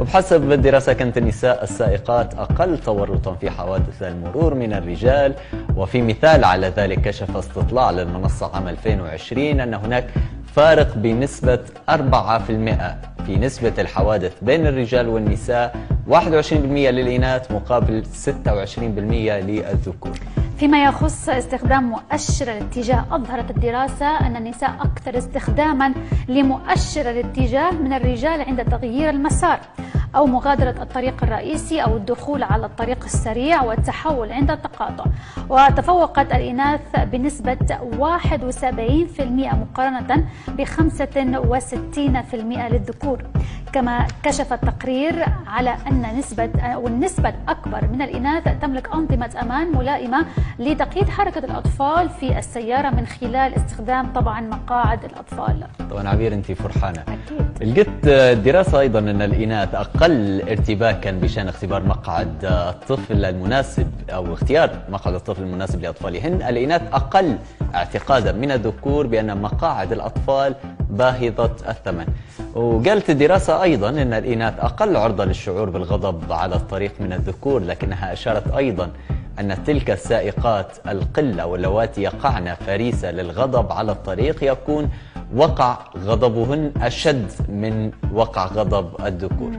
وبحسب الدراسة كانت النساء السائقات أقل تورطا في حوادث المرور من الرجال. وفي مثال على ذلك كشف استطلاع للمنصة عام 2020 أن هناك فارق بنسبة 4% في نسبة الحوادث بين الرجال والنساء 21% للإناث مقابل 26% للذكور. فيما يخص استخدام مؤشر الاتجاه أظهرت الدراسة أن النساء أكثر استخداما لمؤشر الاتجاه من الرجال عند تغيير المسار أو مغادرة الطريق الرئيسي أو الدخول على الطريق السريع والتحول عند التقاطع. وتفوقت الإناث بنسبة 71% مقارنة ب 65% للذكور. كما كشف التقرير على أن نسبة والنسبة الأكبر من الإناث تملك أنظمة أمان ملائمة لتقييد حركة الأطفال في السيارة من خلال استخدام طبعا مقاعد الأطفال. طبعا عبير أنت فرحانة. أكيد. لقيت الدراسة أيضا أن الإناث أقل ارتباكا بشأن اختبار مقعد الطفل المناسب أو اختيار مقعد الطفل المناسب لأطفالهن. الإناث أقل اعتقادا من الذكور بأن مقاعد الأطفال باهظة الثمن. وقالت الدراسة أيضا أن الإناث أقل عرضة للشعور بالغضب على الطريق من الذكور لكنها أشارت أيضا أن تلك السائقات القلة واللواتي يقعن فريسة للغضب على الطريق يكون وقع غضبهن أشد من وقع غضب الذكور.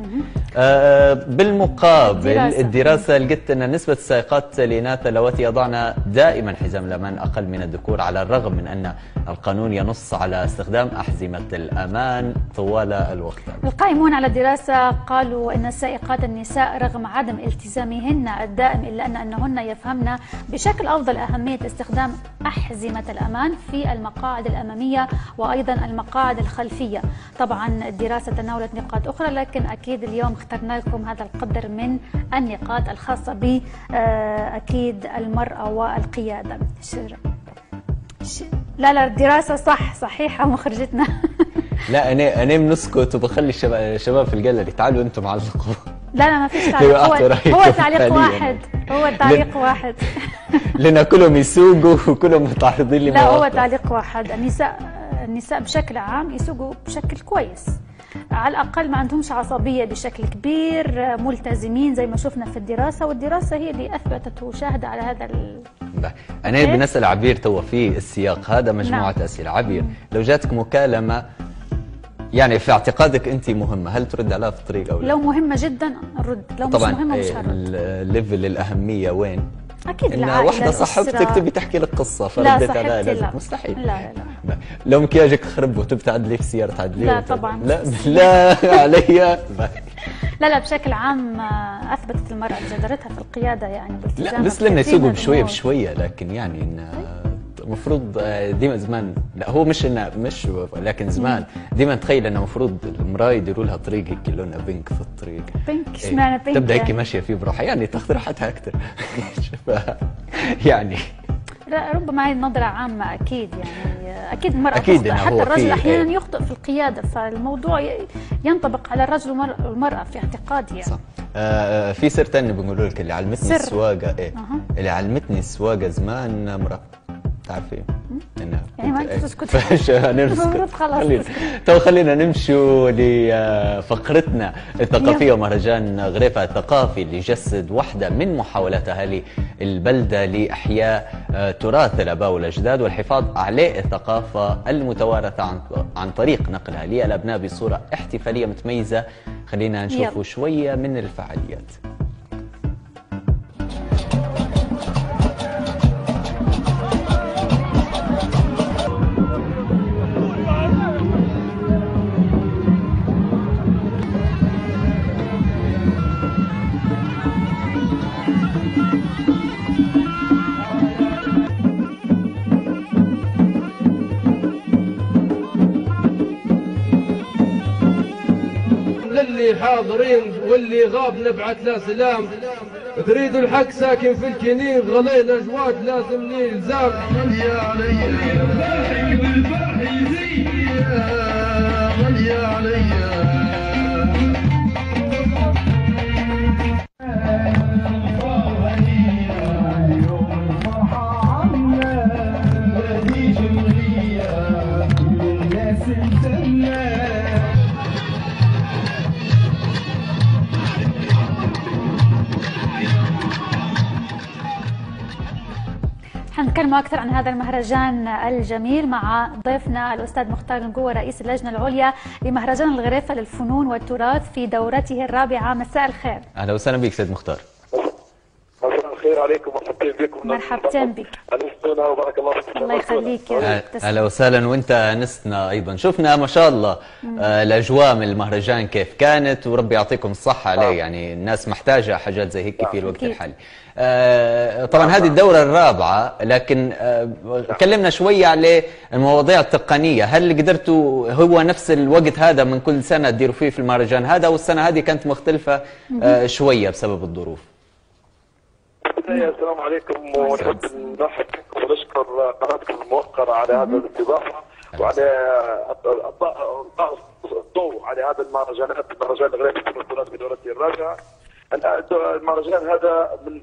آه بالمقابل الدراسة. الدراسة لقيت أن نسبة السائقات الإناث اللواتي يضعن دائما حزام الأمان أقل من الذكور على الرغم من أن القانون ينص على استخدام أحزمة الأمان طوال الوقت. القائمون على الدراسة قالوا أن السائقات النساء رغم عدم التزامهن الدائم إلا أن أنهن يفهمن بشكل أفضل أهمية استخدام أحزمة الأمان في المقاعد الأمامية وأيضا المقاعد الخلفية. طبعا الدراسة تناولت نقاط أخرى لكن أكيد اليوم اخترنا لكم هذا القدر من النقاط الخاصة ب آه، أكيد المرأة والقيادة. شر- لا لا الدراسة صح صحيحة مخرجتنا لا أنا أنا بنسكت وبخلي الشباب الشباب في الجاليري. تعالوا أنتم علقوا لا لا ما فيش [LAUGHS] تعليق. هو, هو تعليق. واحد. هو تعليق واحد. [LAUGHS] لأن كلهم يسوقوا وكلهم متعرضين لا هو تعليق واحد. النساء النساء بشكل عام يسوقوا بشكل كويس. على الأقل ما عندهمش عصبية بشكل كبير ملتزمين زي ما شفنا في الدراسة والدراسة هي اللي أثبتت وشاهدة على هذا ال... أنا بنسأل عبير توا في السياق. هذا مجموعة نعم. أسئلة. عبير لو جاتك مكالمة يعني في اعتقادك أنت مهمة هل ترد عليها في الطريق أو لا؟ لو مهمة جدا نرد لو مش طبعا مهمة مش إيه، هرد ال level الأهمية وين؟ أكيد إن العائلة واحدة صاحبتك. تبي تحكي لك قصة لا فرديت عليها لازم لا مستحيل لا لا, لا. لو مكياجك خرب وتبي تعدلي في سيارة تعدلي لا. طبعاً. لا لا علي بقى. لا لا بشكل عام آه، أثبتت المرأة جدارتها في القيادة يعني لا بس لنا يسوقوا الأمور. بشوية لكن يعني إن المفروض آه، ديما زمان لا هو مش انه مش لكن زمان ديما تخيل إنه المفروض المراه يديروا لها طريق هيك لونها بينك في الطريك بينك إيه، إشمعنى بينك تبدأ هيك يعني؟ ماشية فيه براحة. يعني تاخذ راحتها أكثر. [LAUGHS] يعني. لا، ربما هي نظرة عامة أكيد يعني أكيد المرأة أكيد تخطئ حتى الرجل في- أحيانا إيه. يخطئ في القيادة فالموضوع ينطبق على الرجل والمر- والمرأة في اعتقادي يعني. صح. آه آه، في سر ثاني بنقولوا لك اللي علمتني سر. السواقة إيه. أها. اللي علمتني السواقة زمان امراه تعرفي؟ انها يعني ما تسكت. نرسكت المفروض خلاص. تو خلينا نمشوا لفقرتنا الثقافية ومهرجان غريفة الثقافي اللي يجسد واحدة من محاولات اهالي البلده لإحياء آه، تراث الآباء والأجداد والحفاظ على الثقافة المتوارثة عن عن طريق نقلها للابناء بصورة احتفالية متميزة. خلينا نشوفوا. شوية من الفعاليات. حاضرين واللي غاب نبعث له سلام. تريد الحق ساكن في الكنين غلينا جواد لازم نلزام علي يا علي أكثر عن هذا المهرجان الجميل مع ضيفنا الأستاذ مختار القوة رئيس اللجنة العليا لمهرجان الغريفة للفنون والتراث في دورته الرابعة. مساء الخير. أهلا وسهلا بك سيد مختار. الخير عليكم ومرحبتين بكم. مرحبتين بك. انستونا وبارك الله فيكم. الله يخليك يا رب. تسلم. أهلا وسهلا وأنت انستنا أيضا. شفنا ما شاء الله آه، الاجواء من المهرجان كيف كانت وربي يعطيكم الصحة عليه. يعني الناس محتاجة حاجات زي هيك في الوقت أكيد. الحالي. آه، طبعا هذه الدورة الرابعة لكن آه، كلمنا شوية على المواضيع التقنية. هل قدرتوا هو نفس الوقت هذا من كل سنة تديروا فيه في المهرجان؟ هذا والسنة هذه كانت مختلفة آه، شوية بسبب الظروف. بداية السلام عليكم ونحب نرحب ونشكر قناتكم الموقرة على هذا الاستضافة وعلى الضوء على هذا المهرجانات مهرجان الغريب في البطولات في دورته الرابعة المهرجان هذا من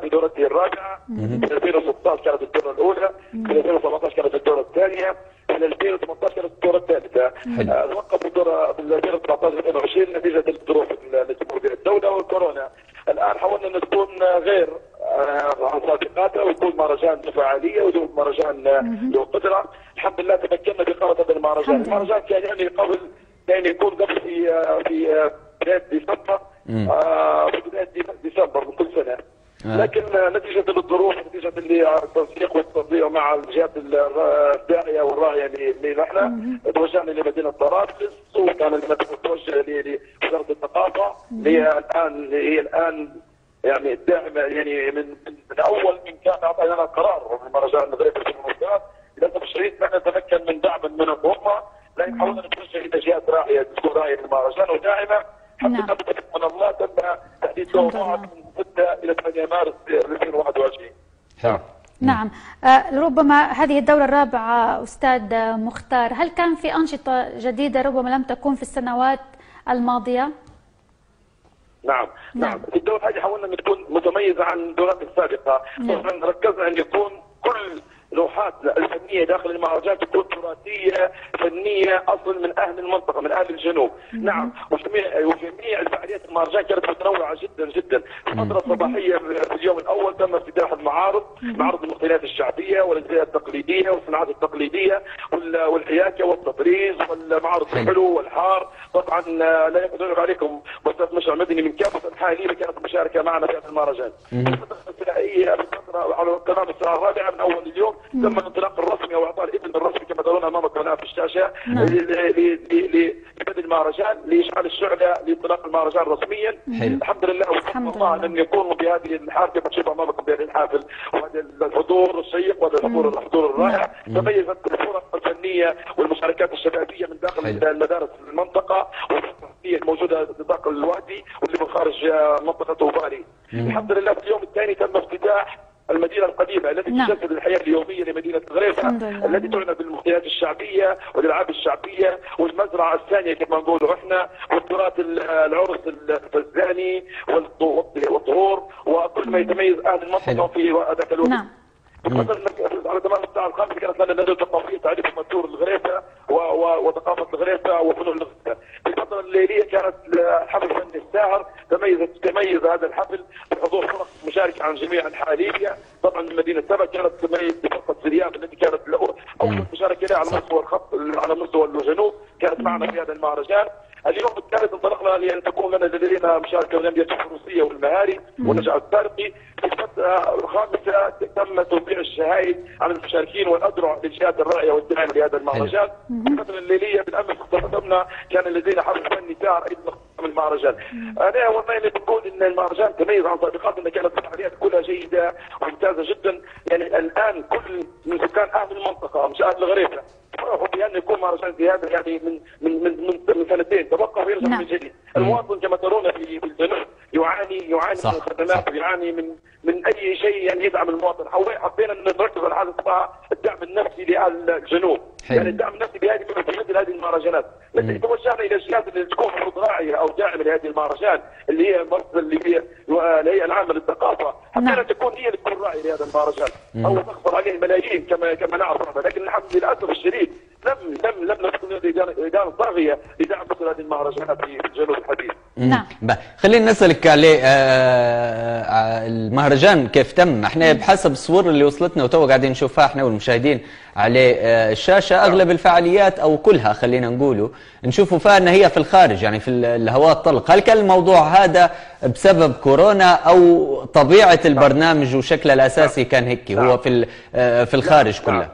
في دورته الرابعة. في 2016 كانت الدورة الأولى. في 2017 كانت الدورة الثانية. في 2018 كانت الدورة الثالثة. حلو. آه، توقف الدورة في 2019 2020 نتيجة الظروف اللي تمر بها الدولة والكورونا. الآن حاولنا أن تكون غير آه، عن سابقاتها ويكون مهرجان ذو فعالية ويكون مهرجان آه، ذو قدرة. الحمد لله تمكنا بإقامة هذا المهرجان. المهرجان كان يعني قبل كان يكون قبل في آه، في بداية ديسمبر في بداية دي- ديسمبر من كل سنة. آه. لكن نتيجة للظروف نتيجة اللي التنسيق والتنظيم مع الجهات ال- الداعية والراعية اللي نحن توجهنا لمدينة طرابلس وكان المتوجه ل- لوزارة الثقافة. اللي هي الآن هي الآن يعني الداعمة يعني من من من أول من كان أعطانا لنا قرار من مهرجان غريب المنظمات للأسف الشديد ما نتمكن من دعم منهم هم لكن حاولنا نتوجه إلى جهات راعية تكون راعية للمهرجان وداعمة الحمد نعم. من الله تم تحديد لله. من 6 إلى 8 مارس 2021 حلو نعم آه، ربما هذه الدورة الرابعة أستاذ مختار هل كان في أنشطة جديدة ربما لم تكن في السنوات الماضية؟ نعم نعم. نعم في الدورة هذه حاولنا أن تكون متميزة عن الدورات السابقة نعم. ركزنا أن يكون كل لوحات الفنية داخل المهرجان تكون تراثية فنية أصل من أهل المنطقة من أهل الجنوب. نعم. وجميع وجميع الفعاليات المهرجان كانت متنوعة جدا جدا. الفترة الصباحية في اليوم الأول تم افتتاح المعارض معرض المقتنيات الشعبية والأزياء التقليدية والصناعات التقليدية وال- والحياكة والتطريز والمعارض حلو. الحلو والحار طبعا لا يقدر عليكم أستاذ مشعل مدني من كافة انحاء ليبيا كانت مشاركة معنا في هذا المهرجان. الفترة الفترة على تمام الساعة الرابعة من أول اليوم تم الانطلاق الرسمي أو إعطاء الإذن الرسمي كما ترون امامكم الان في الشاشة نعم. لبدء المهرجان لإشعال الشعله لانطلاق المهرجان رسميا. حلو. الحمد لله الحمد وفقنا الله لله. أن يكونوا بهذه الحال كما تشوف أمامكم بهذه الحافل وهذا الحضور الشيق وهذا الحضور الحضور الرائع تميزت الفرق الفنية والمشاركات الشبابية من داخل حلو. المدارس المنطقة الموجودة في نطاق الوادي واللي من خارج منطقة طوبالي. الحمد لله في اليوم الثاني تم افتتاح المدينة القديمة التي نعم. تجسد الحياة اليومية لمدينة غريفة. التي تعنى بالمحتويات الشعبية والإلعاب الشعبية والمزرعة الثانية كما نقولوا إحنا والتراث ال- العرس الفزاني والط- والطهور وكل ما يتميز أهل. المنطقة في ذاك الوقت نعم على تمام الساعة الخامسة كانت لنا ندوه ثقافيه تعريف مدور الغريفه وثقافة الغريفة وفنون الغريفة. في الفترة الليلية كانت الحفل فني الساهر تميز تميز هذا الحفل عن جميع أنحاء ليبيا، طبعا مدينه سبا كانت تميز بفرقه سرياب التي كانت أول مشاركه لها على مستوى الخط على مستوى الجنوب كانت معنا في هذا المهرجان. اليوم الثالث انطلقنا لأن تكون لنا لدينا مشاركة من الانديه الفروسية والمهاري والنجاح الفارقي في الفترة الخامسة تم توزيع الشهايد على المشاركين والأذرع للجهات الراعيه والداعمه لهذا المهرجان. الفترة الليلية بالامس قدمنا كان لدينا حفل فني ساعه أيضا من المهرجان. أنا والله اللي بقول إن المهرجان تميز عن سابقات إن كانت الفعاليات كلها جيدة. وممتازه جدا. يعني الآن كل من سكان أهل المنطقة مش أهل الغريفه فرحوا بأن يكون مهرجان زي هذا يعني من من من من, من سنتين. تبقى ويرجع نعم. من جديد. المواطن كما ترون في الجنوب يعاني يعاني صح، من الخدمات. ويعاني من أي شيء يعني يدعم المواطن. حبينا أن نركز على هذا الدعم النفسي حلو. يعني الدعم النفسي بهذه في مثل هذه المهرجانات. لكن توجهنا إلى الجهات اللي تكون راعيه أو داعمه لهذه المهرجان اللي هي المؤسسه اللي هي الهيئه العامة للثقافة. حبينا نعم. تكون هي اللي تكون راعيه لهذا المهرجان أو تخسر عليه الملايين كما كما نعرف لكن الحمد لله للأسف الشديد لم لم لم نكن لجان طاغيه لدعم مثل هذه المهرجانات في الجنوب. الحديث نعم. خلينا نسألك عليه آه، آه، المهرجان كيف تم؟ إحنا بحسب الصور اللي وصلتنا وتو قاعدين نشوفها إحنا والمشاهدين على آه، الشاشة أغلب الفعاليات أو كلها خلينا نقوله نشوفوا فيها ان هي في الخارج يعني في ال- الهواء الطلق. هل كان الموضوع هذا بسبب كورونا أو طبيعة البرنامج وشكله الأساسي كان هيك هو في في الخارج كله؟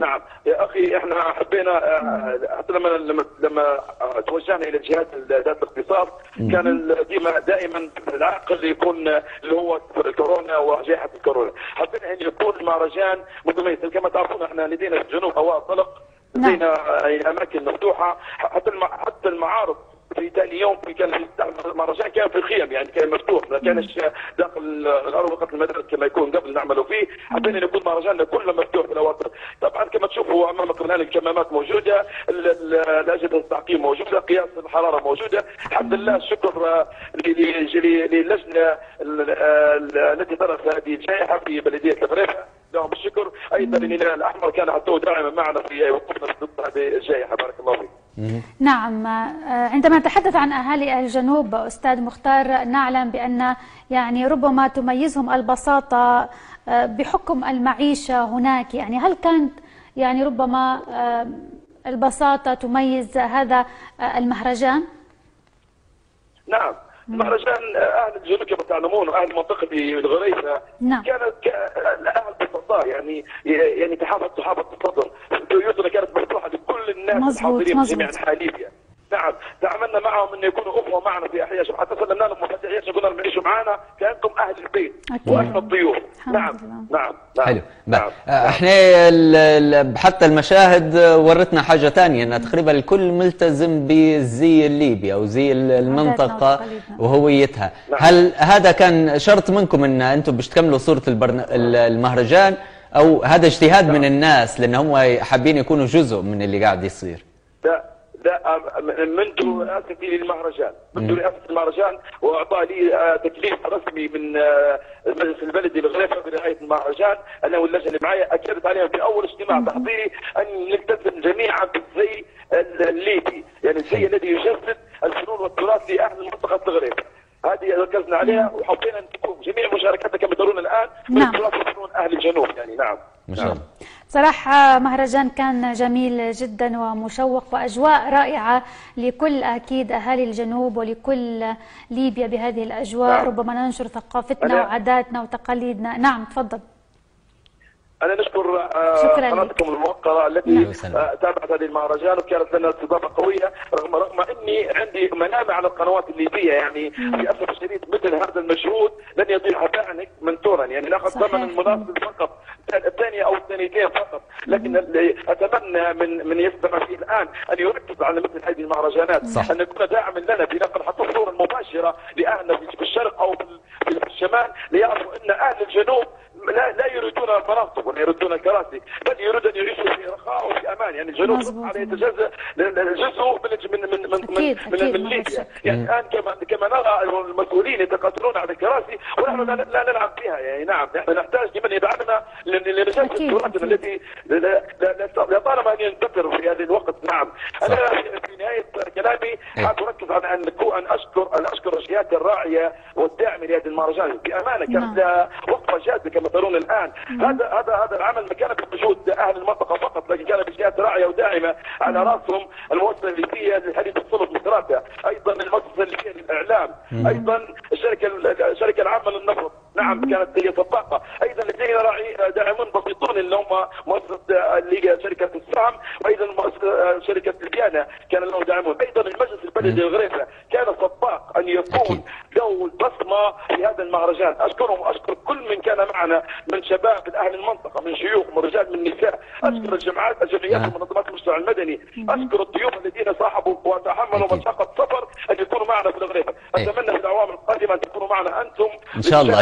نعم. يا أخي إحنا حبينا آه، حتى لما لما لما آه، توجهنا إلى الجهات ذات الاختصاص كان ديما دائما العقل يكون آه، اللي هو الكورونا وجائحة الكورونا. حبينا أن يكون المهرجان متميز كما تعرفون إحنا لدينا في الجنوب هواء طلق نعم. لدينا آه، أماكن مفتوحة حتى حتى المعارض في ثاني يوم كان في المهرجان كان في الخيم يعني كان مفتوح. ما كانش داخل اروقه المدرسة كما يكون قبل نعملوا فيه. حبينا إن يكون مهرجاننا كله مفتوح في الاواصر طبعا كما تشوفوا امامكم الان الكمامات موجودة ال- ال- الاجهزه التعقيم موجودة قياس الحرارة موجودة. الحمد لله الشكر للجنة ال- التي درست هذه الجائحة في بلدية الغريفه لهم الشكر. أيضا الهلال الأحمر كان حتى داعما معنا في وقوفنا ضد هذه الجائحه بارك الله فيك. نعم آه، عندما نتحدث عن أهالي الجنوب أستاذ مختار نعلم بأن يعني ربما تميزهم البساطة آه، بحكم المعيشة هناك. يعني هل كانت يعني ربما آه، البساطة تميز هذا المهرجان؟ نعم. مهرجان أهل الجنوب كما تعلمون واهل منطقة الغريفه نعم. كانت ك- أهل بسطاء يعني يعني تحافظ تحافظ الصدر بيوتنا كانت مفتوحة لكل الناس مظبوط، الحاضرين في جميع نعم تعاملنا معهم انه يكونوا أخوة معنا في احيائهم حتى سلمنا لهم مفاتيح قلنا لهم عيشوا معنا كأنكم أهل البيت. وإحنا الضيوف نعم. نعم نعم حلو. نعم. آه، إحنا حتى المشاهد ورتنا حاجة تانية إن تقريبا الكل ملتزم بالزي الليبي أو زي ال- المنطقة وتقاليدنا. وهويتها نعم. هل هذا كان شرط منكم إن أنتم باش تكملوا صورة البرن... ال- المهرجان أو هذا اجتهاد من الناس لأن هم حابين يكونوا جزء من اللي قاعد يصير لا لا آه، منذ رئاستي للمهرجان منذ رئاسه المهرجان. وأعطى لي آه، تكليف رسمي من آه، المجلس البلدي للغرفه برعاية المهرجان أنا واللجنه اللي معي اكدت عليهم في أول اجتماع تحضيري أن نلتزم جميعا بالزي الليبي يعني الزي الذي يجسد الفنون والتراث لأهل منطقة الغريب هذه ركزنا عليها وحبينا جميع مشاركاتنا كما ترون الآن من نعم. أهل الجنوب يعني نعم. ما شاء الله. صراحة مهرجان كان جميل جدا ومشوق وأجواء رائعة لكل أكيد أهالي الجنوب ولكل ليبيا بهذه الأجواء. نعم. ربما ننشر ثقافتنا وعاداتنا وتقاليدنا. نعم تفضل. أنا نشكر آه،. قناتكم الموقرة التي. آه، تابعت هذه المهرجان وكانت لنا استضافه قوية رغم رغم إني عندي منامع على القنوات الليبيه يعني للاسف الشديد مثل هذا المجهود لن يضيع هباء منثورا يعني ناخذ. ثمن المناسب فقط الثانية أو الثانيتين فقط لكن أتمنى من من يستمع فيه الآن أن يركز على مثل هذه المهرجانات صح. أن يكون داعما لنا بنقل حتى الصورة المباشرة لأهلنا في الشرق أو في الشمال ليعرفوا إن أهل الجنوب لا لا يريدون المناصب ولا يريدون الكراسي بل يريدون أن يعيشوا في رخاء وفي أمان يعني الجنوب. على يتجزا جزء من من من من أكيد، من, أكيد، من, ما ليبيا. يعني الآن كما كما نرى المسؤولين يتقاتلون على الكراسي ونحن لا, لا نلعب بها يعني نعم نحن نحتاج لمن يدعمنا ثورتنا أكيد. التي لطالما أن ينتصر في هذا الوقت نعم أنا في نهاية كلامي حاب أركز على أن أن اشكر أن أشكر الجهات الراعية والداعمه لهذه المهرجان بأمانة نعم. كانت لها وقفة جاده كما ترون الآن. هذا هذا هذا العمل ما كان بوجود أهل المنطقة فقط لكن كان بجهات راعية وداعمة على رأسهم المؤسسه الليبيه للحديث الصلب مصراتها أيضا المؤسسه الليبيه للإعلام أيضا الشركة الشركة العامه للنفط. نعم كانت هي سباقه أيضا لدينا راعي داعمون بسيطون اللي هم مؤسسه اللي هي شركة السهم وأيضا مؤسسه شركة البيانة كان لهم داعمون. أيضا المجلس البلدي الغريفه كان سباق أن يكون. له بصمه في هذا المهرجان. أشكرهم واشكر كل من كان معنا من شباب من أهل المنطقة من شيوخ من رجال من نساء. اشكر الجماعات الجمعيات نعم. ومنظمات المجتمع المدني. اشكر الضيوف الذين صاحبوا وتحملوا. مشقة سفر أن يكونوا معنا في الغريفه إيه. أتمنى في الاعوام القادمة أن تكونوا معنا أنتم. إن شاء الله،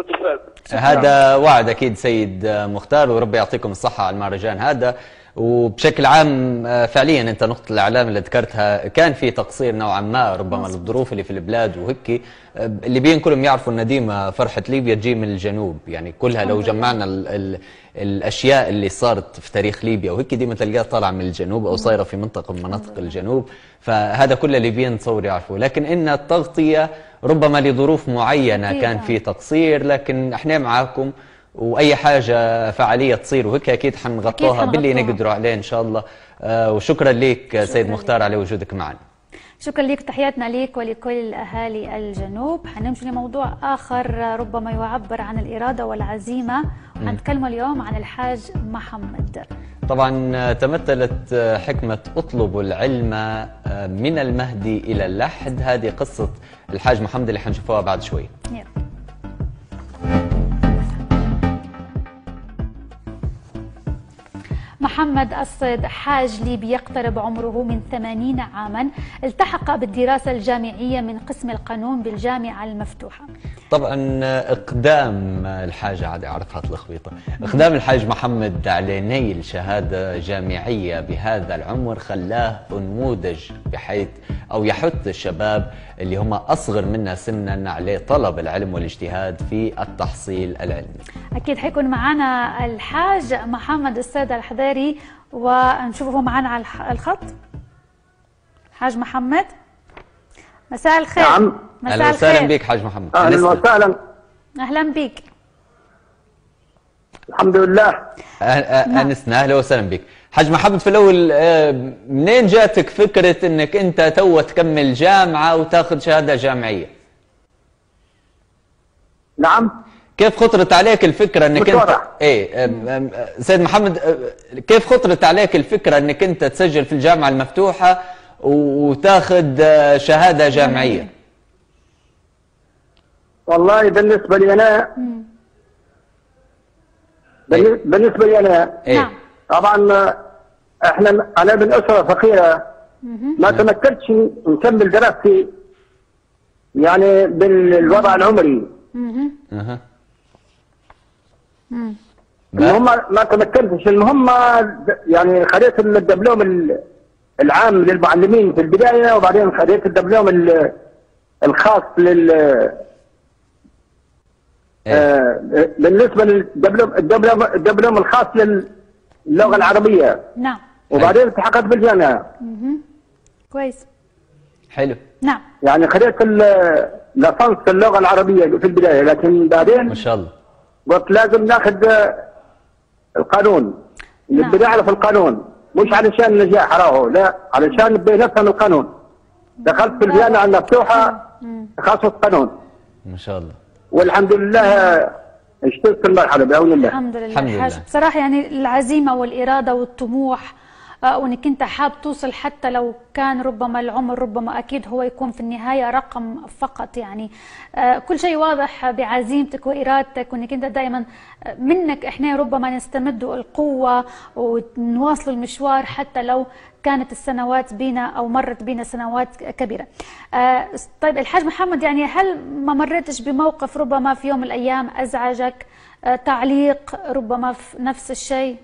التلفاز هذا وعد أكيد سيد مختار وربي يعطيكم الصحة على المهرجان. هذا وبشكل عام آه، فعليا أنت نقطة الإعلام اللي ذكرتها كان في تقصير نوعا ما ربما للظروف اللي في البلاد وهيك. آه، الليبيين كلهم يعرفوا إن ديما فرحة ليبيا تجي من الجنوب. يعني كلها لو جمعنا ال ال الأشياء اللي صارت في تاريخ ليبيا وهيك ديما تلقاها طالعه من الجنوب أو صايرة في منطقة من مناطق الجنوب. فهذا كل الليبيين تصور يعرفوا لكن إن التغطية ربما لظروف معينة. كان في تقصير لكن إحنا معاكم وأي حاجة فعالية تصير وهيك أكيد حنغطوها باللي. نقدروا عليه إن شاء الله. آه، وشكرا لك سيد. مختار على وجودك معنا. شكرا لك تحياتنا لك ولكل أهالي الجنوب. حنمشي لموضوع آخر ربما يعبر عن الإرادة والعزيمة. وحنتكلم اليوم عن الحاج محمد. طبعا آه، تمثلت آه، حكمة اطلبوا العلم آه، من المهدي إلى اللحد. هذه قصة الحاج محمد اللي حنشوفوها بعد شوي. يلا. محمد الصيد حاج ليبي يقترب عمره من 80 عاما. التحق بالدراسة الجامعية من قسم القانون بالجامعة المفتوحة. طبعا إقدام الحاج عاد أعرفها الخبيطه إقدام الحاج محمد على نيل شهادة جامعية بهذا العمر خلاه نموذج بحيث أو يحث الشباب اللي هم أصغر منا سنا على طلب العلم والاجتهاد في التحصيل العلمي. أكيد حيكون معنا الحاج محمد السيد الحذاري ونشوفه معنا على الخط. حاج محمد مساء الخير. نعم. مساء أهلا وسهلا الخير. بك حاج محمد. أهلا. وسهلا. أهلا بك. الحمد لله. أه- أه- انسنا أهلا وسهلا بك. حاج محمد في الأول آه، منين جاتك فكرة إنك أنت تو تكمل جامعة وتاخذ شهادة جامعية؟ نعم. كيف خطرت عليك الفكرة إنك انت. إيه سيد محمد أه، كيف خطرت عليك الفكرة إنك أنت تسجل في الجامعة المفتوحة وتاخذ شهادة جامعية؟ والله بالنسبة لي أنا بالن- بالنسبة لي أنا إيه. نعم. طبعا إحنا أنا من أسرة فقيرة. ما تمكنتش نكمل دراستي يعني بالوضع العمري. أها. المهم ما تمكنتش. المهم يعني خديت الدبلوم ال- العام للمعلمين في البداية وبعدين خديت الدبلوم ال- الخاص لل إيه. بالنسبة للدبلوم الدبلوم الدبلوم الخاص للغة العربية. نعم. وبعدين التحقت بالجامعة. مهم. كويس. حلو. نعم. يعني خديت ال- لصنص اللغة العربية في البداية لكن ما بعدين شاء الله. قلت لازم ناخذ آه، القانون. نعم. نبي نعرف القانون. مش علشان النجاح راهو لا علشان نبي نفهم القانون. دخلت في الجامعة المفتوحة تخصص قانون ما شاء الله. والحمد لله اشتغلت في المرحله بعون الله الحمد لله الحمد الحاج لله. بصراحة يعني العزيمة والإرادة والطموح وإنك أنت حاب توصل حتى لو كان ربما العمر ربما أكيد هو يكون في النهاية رقم فقط يعني آه، كل شيء واضح بعزيمتك وإرادتك وإنك أنت دائما آه، منك إحنا ربما نستمد القوة ونواصل المشوار حتى لو كانت السنوات بينا أو مرت بينا سنوات كبيرة. آه، طيب الحاج محمد يعني هل ما مريتش بموقف ربما في يوم من الأيام أزعجك آه، تعليق ربما في نفس الشيء؟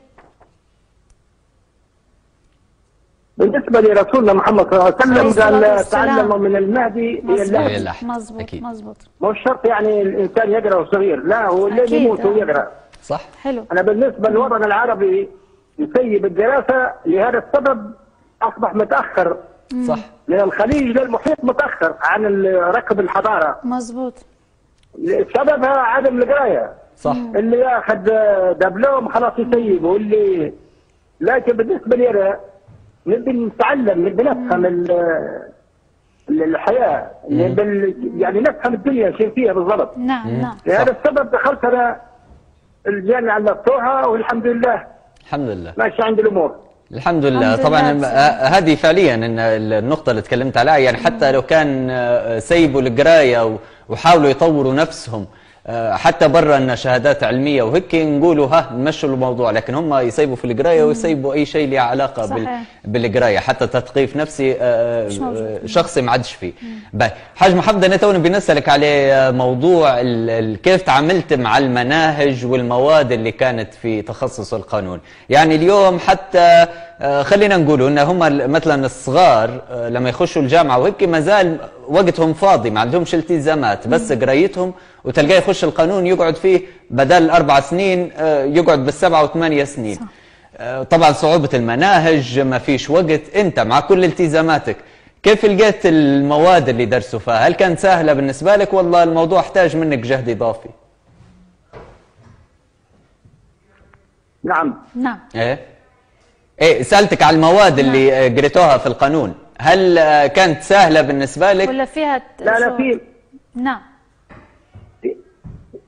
بالنسبة لرسولنا محمد صلى الله عليه عليه وسلم قال. تعلموا من المهدي إلى اللحد. مظبوط أكيد. مظبوط. مش شرط يعني الإنسان يقرأ وهو صغير لا هو اللي. يموت ويقرا صح. حلو. أنا بالنسبة للوطن العربي يسيب الدراسة لهذا السبب أصبح متأخر. صح. من الخليج للمحيط متأخر عن ركب الحضارة. مظبوط. سببها عدم القراية. صح. اللي ياخذ دبلوم خلاص يسيب واللي لكن بالنسبة لي أنا نبي نتعلم نبي نفهم ال- ال- الحياة نبي يعني نفهم الدنيا شو فيها بالضبط. نعم نعم. لهذا السبب دخلت أنا الجامعة المفتوحه والحمد لله. الحمد لله. ماشي عند الأمور. الحمد لله. الحمد طبعا لله. هذه فعليا إن النقطة اللي تكلمت عليها يعني حتى لو كان آه، سيبوا القراية وحاولوا يطوروا نفسهم حتى برا أن شهادات علمية وهيك نقولوا ها نمشوا الموضوع. لكن هم يسيبوا في القراية ويسيبوا أي شيء له علاقة بال. بالقراية. حتى تثقيف نفسي آه،. آه، شخصي ما عادش فيه. باي حاج محمد أنا توني بنسألك عليه آه، موضوع ال- كيف تعاملت مع المناهج والمواد اللي كانت في تخصص القانون. يعني اليوم حتى آه، خلينا نقول إن هم مثلا الصغار آه، لما يخشوا الجامعة وهيك ما زال وقتهم فاضي ما عندهمش التزامات بس قرايتهم وتلقاه يخش القانون يقعد فيه بدل أربع سنين آه، يقعد بالسبعه وثمانية سنين. آه، طبعا صعوبة المناهج ما فيش وقت. انت مع كل التزاماتك كيف لقيت المواد اللي درسوا فيها؟ هل كانت سهلة بالنسبة لك؟ والله الموضوع احتاج منك جهد إضافي. نعم. نعم. إيه؟ إيه سألتك على المواد اللي آه، قريتوها في القانون. هل آه، كانت سهلة بالنسبة لك؟ ولا فيها لا لا في نعم.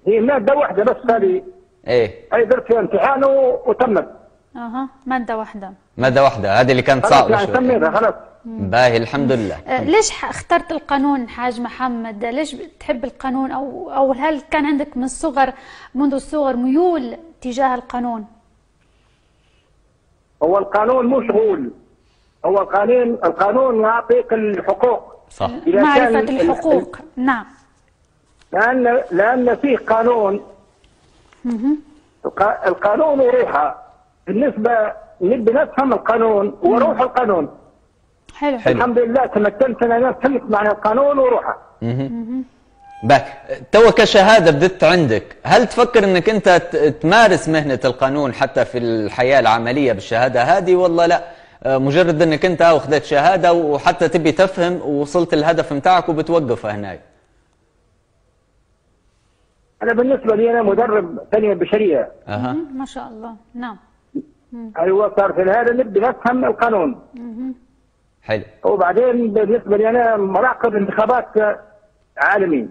هي مادة واحدة بس هذه. إيه. هي درت فيها امتحان وتمت. أها مادة واحدة. مادة واحدة هذه اللي كانت صعبة يعني شوي سميتها خلاص. باهي الحمد لله. آه، ليش اخترت القانون حاج محمد؟ ليش بتحب القانون؟ أو أو هل كان عندك من الصغر منذ الصغر ميول تجاه القانون؟ هو القانون مو شغول هو القانون القانون يعطيك الحقوق. صح. إذا معرفة كان ال- الحقوق. نعم. لأن لأن فيه قانون. الق- القانون وروحه بالنسبة نبي نفهم القانون وروح القانون. حلو. حلو. الحمد لله تمكنت أن أنا فهمت معنى القانون وروحه باهي. تو كشهادة بدت عندك. هل تفكر إنك أنت ت- تمارس مهنة القانون حتى في الحياة العملية بالشهادة هذه؟ ولا لا. مجرد إنك أنت أخذت شهادة وحتى تبي تفهم ووصلت الهدف متاعك وبتوقفها هناك. أنا بالنسبة لي أنا مدرب تنميه بشريه أها. ما شاء الله. نعم. أيوه صار في هذا نبي نفهم القانون. حلو. وبعدين بالنسبة لي أنا مراقب انتخابات عالمي.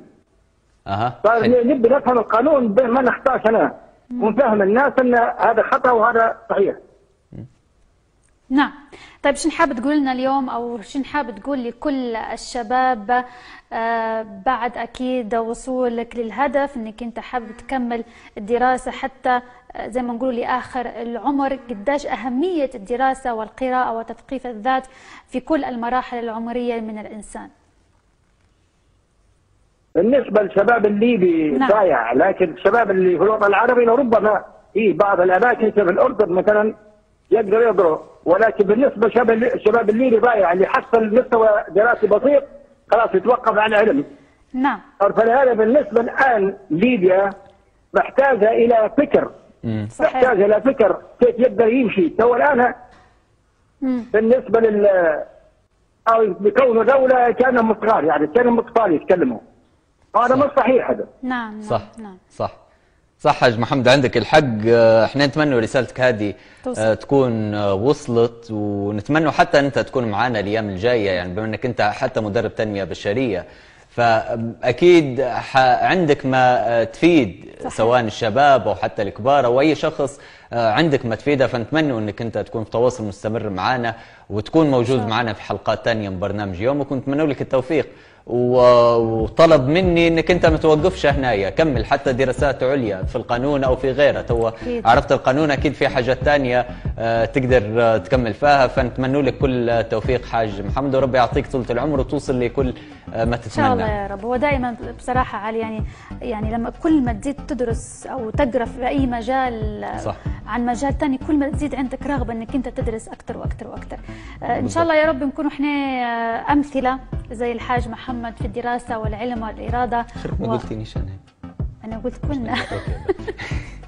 أها. صار. نبي نفهم القانون ما نخطاش أنا. ونفهم الناس إن هذا خطأ وهذا صحيح. نعم. طيب شنو حابب تقول لنا اليوم أو شنو حابب تقول لكل الشباب آه، بعد أكيد وصولك للهدف إنك أنت حابب تكمل الدراسة حتى آه، زي ما نقول لآخر العمر؟ قداش أهمية الدراسة والقراءة وتثقيف الذات في كل المراحل العمرية من الإنسان؟ بالنسبة للشباب الليبي نعم. ضايع لكن الشباب اللي في الوطن العربي ربما في بعض الأماكن في الأردن مثلا يقدر يقرا ولكن بالنسبة للشباب الشباب الليبي ضايع اللي حصل مستوى دراسي بسيط خلاص يتوقف عن العلم. نعم. فلهذا بالنسبة الآن ليبيا محتاجة إلى فكر؟ صحيح. محتاجة إلى فكر كيف يقدر يمشي. تو الآن. بالنسبة لل أو بكونه دولة كانهم صغار يعني كانهم اطفال يتكلموا. هذا مش صحيح هذا. نعم نعم صح. نعم. صح. صح حاج محمد عندك الحق. آه، إحنا نتمنى رسالتك هذه. آه، تكون آه، وصلت ونتمنى حتى أنت تكون معنا الأيام الجاية يعني بما إنك أنت حتى مدرب تنمية بشرية. فأكيد عندك ما تفيد صحيح. سواء الشباب أو حتى الكبار أو أي شخص عندك ما تفيده. فنتمنى إنك أنت تكون في تواصل مستمر معنا وتكون موجود معنا في حلقات تانية من برنامج يومك ونتمنى لك التوفيق. وطلب مني إنك أنت ما توقفش هنايا. كمل حتى دراسات عليا في القانون أو في غيره. تو. عرفت القانون أكيد في حاجات تانية آه، تقدر آه، تكمل فيها. فنتمنى لك كل التوفيق حاج محمد وربي يعطيك طولة العمر وتوصل لكل آه، ما إن شاء الله تتمنى يا رب. هو دائما بصراحة علي يعني يعني لما كل ما تزيد تدرس أو تقرأ في أي مجال صح. عن مجال ثاني كل ما تزيد عندك رغبة إنك أنت تدرس أكثر وأكثر وأكثر آه، إن شاء الله يا رب نكون إحنا آه، أمثلة زي الحاج محمد في الدراسة والعلم والإرادة. ما و- قلتينيش أنا. أنا قلت كلنا. [LAUGHS]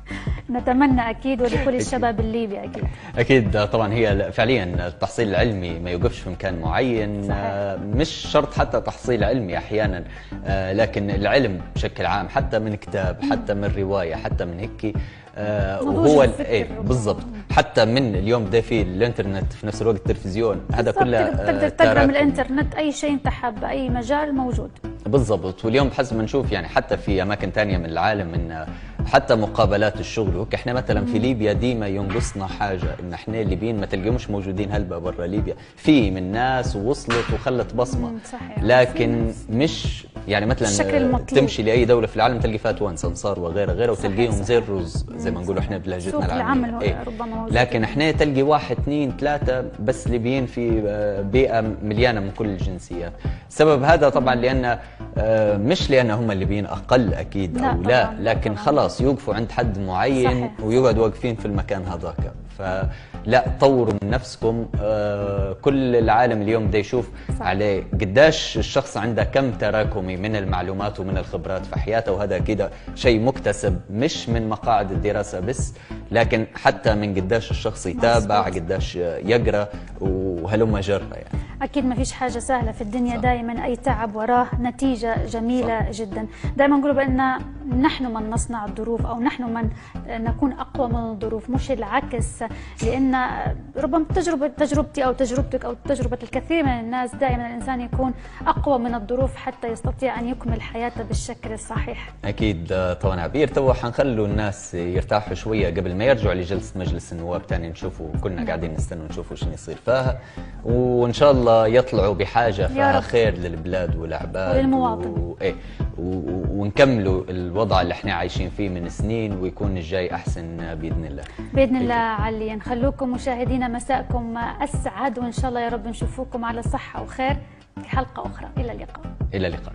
نتمنى أكيد ولكل الشباب الليبي أكيد. أكيد طبعا هي فعليا التحصيل العلمي ما يوقفش في مكان معين صحيح. آه، مش شرط حتى تحصيل علمي أحيانا آه، لكن العلم بشكل عام حتى من كتاب حتى من رواية حتى من هيك آه، وهو إيه بالضبط. حتى من اليوم ده في الإنترنت في نفس الوقت التلفزيون هذا كله تقدر- تقرأ من. الإنترنت أي شيء أنت حاب أي مجال موجود. بالضبط. واليوم بحسب ما نشوف يعني حتى في أماكن تانية من العالم ان حتى مقابلات الشغل وهيك إحنا مثلا في ليبيا ديما ينقصنا حاجة إن إحنا الليبيين ما تلقيهمش موجودين هلبا برا ليبيا في من ناس وصلت وخلت بصمة صحيح. لكن مش يعني مثلا. تمشي لأي دولة في العالم تلقي فيها توانسه انصار وغيرها غيرها صحيح، وتلقيهم. زي الرز زي ما نقول إحنا بلهجتنا العاميه إيه. ربما. لكن إحنا تلقي واحد اثنين ثلاثة بس ليبيين في آه، بيئة مليانة من كل الجنسيات سبب هذا طبعا لأن آه، مش لأن هم الليبيين أقل أكيد لا أو لا طبعاً، لكن طبعاً. خلاص يوقفوا عند حد معين صحيح. ويقعدوا واقفين في المكان هذاك فلا طوروا من نفسكم آه، كل العالم اليوم ده يشوف صح. عليه قداش الشخص عنده كم تراكمي من المعلومات ومن الخبرات في حياته وهذا كده شيء مكتسب مش من مقاعد الدراسة بس لكن حتى من قداش الشخص يتابع. قداش يقرأ وهلم جرة يعني أكيد ما فيش حاجة سهلة في الدنيا دائما أي تعب وراه نتيجة جميلة صح. جدا دائما نقول بأن نحن من نصنع الظروف أو نحن من نكون أقوى من الظروف مش العكس لأن ربما تجربة تجربتي أو تجربتك أو تجربة الكثير من الناس دائما الإنسان يكون أقوى من الظروف حتى يستطيع أن يكمل حياته بالشكل الصحيح. أكيد آه، طبعا عبير. تو حنخلوا الناس يرتاحوا شوية قبل ما يرجعوا لجلسة مجلس النواب تاني نشوفوا كنا قاعدين نستنى نشوفوا شنو يصير فيها. وإن شاء الله يطلعوا بحاجة فيها. خير للبلاد والعباد وللمواطن. و... إيه. و... ونكملوا الوضع اللي إحنا عايشين فيه من سنين ويكون الجاي أحسن بإذن الله. بإذن الله علي نخلوكم مشاهدينا مساءكم أسعد وإن شاء الله يا رب نشوفوكم على صحة وخير في حلقة أخرى. إلى اللقاء. إلى اللقاء.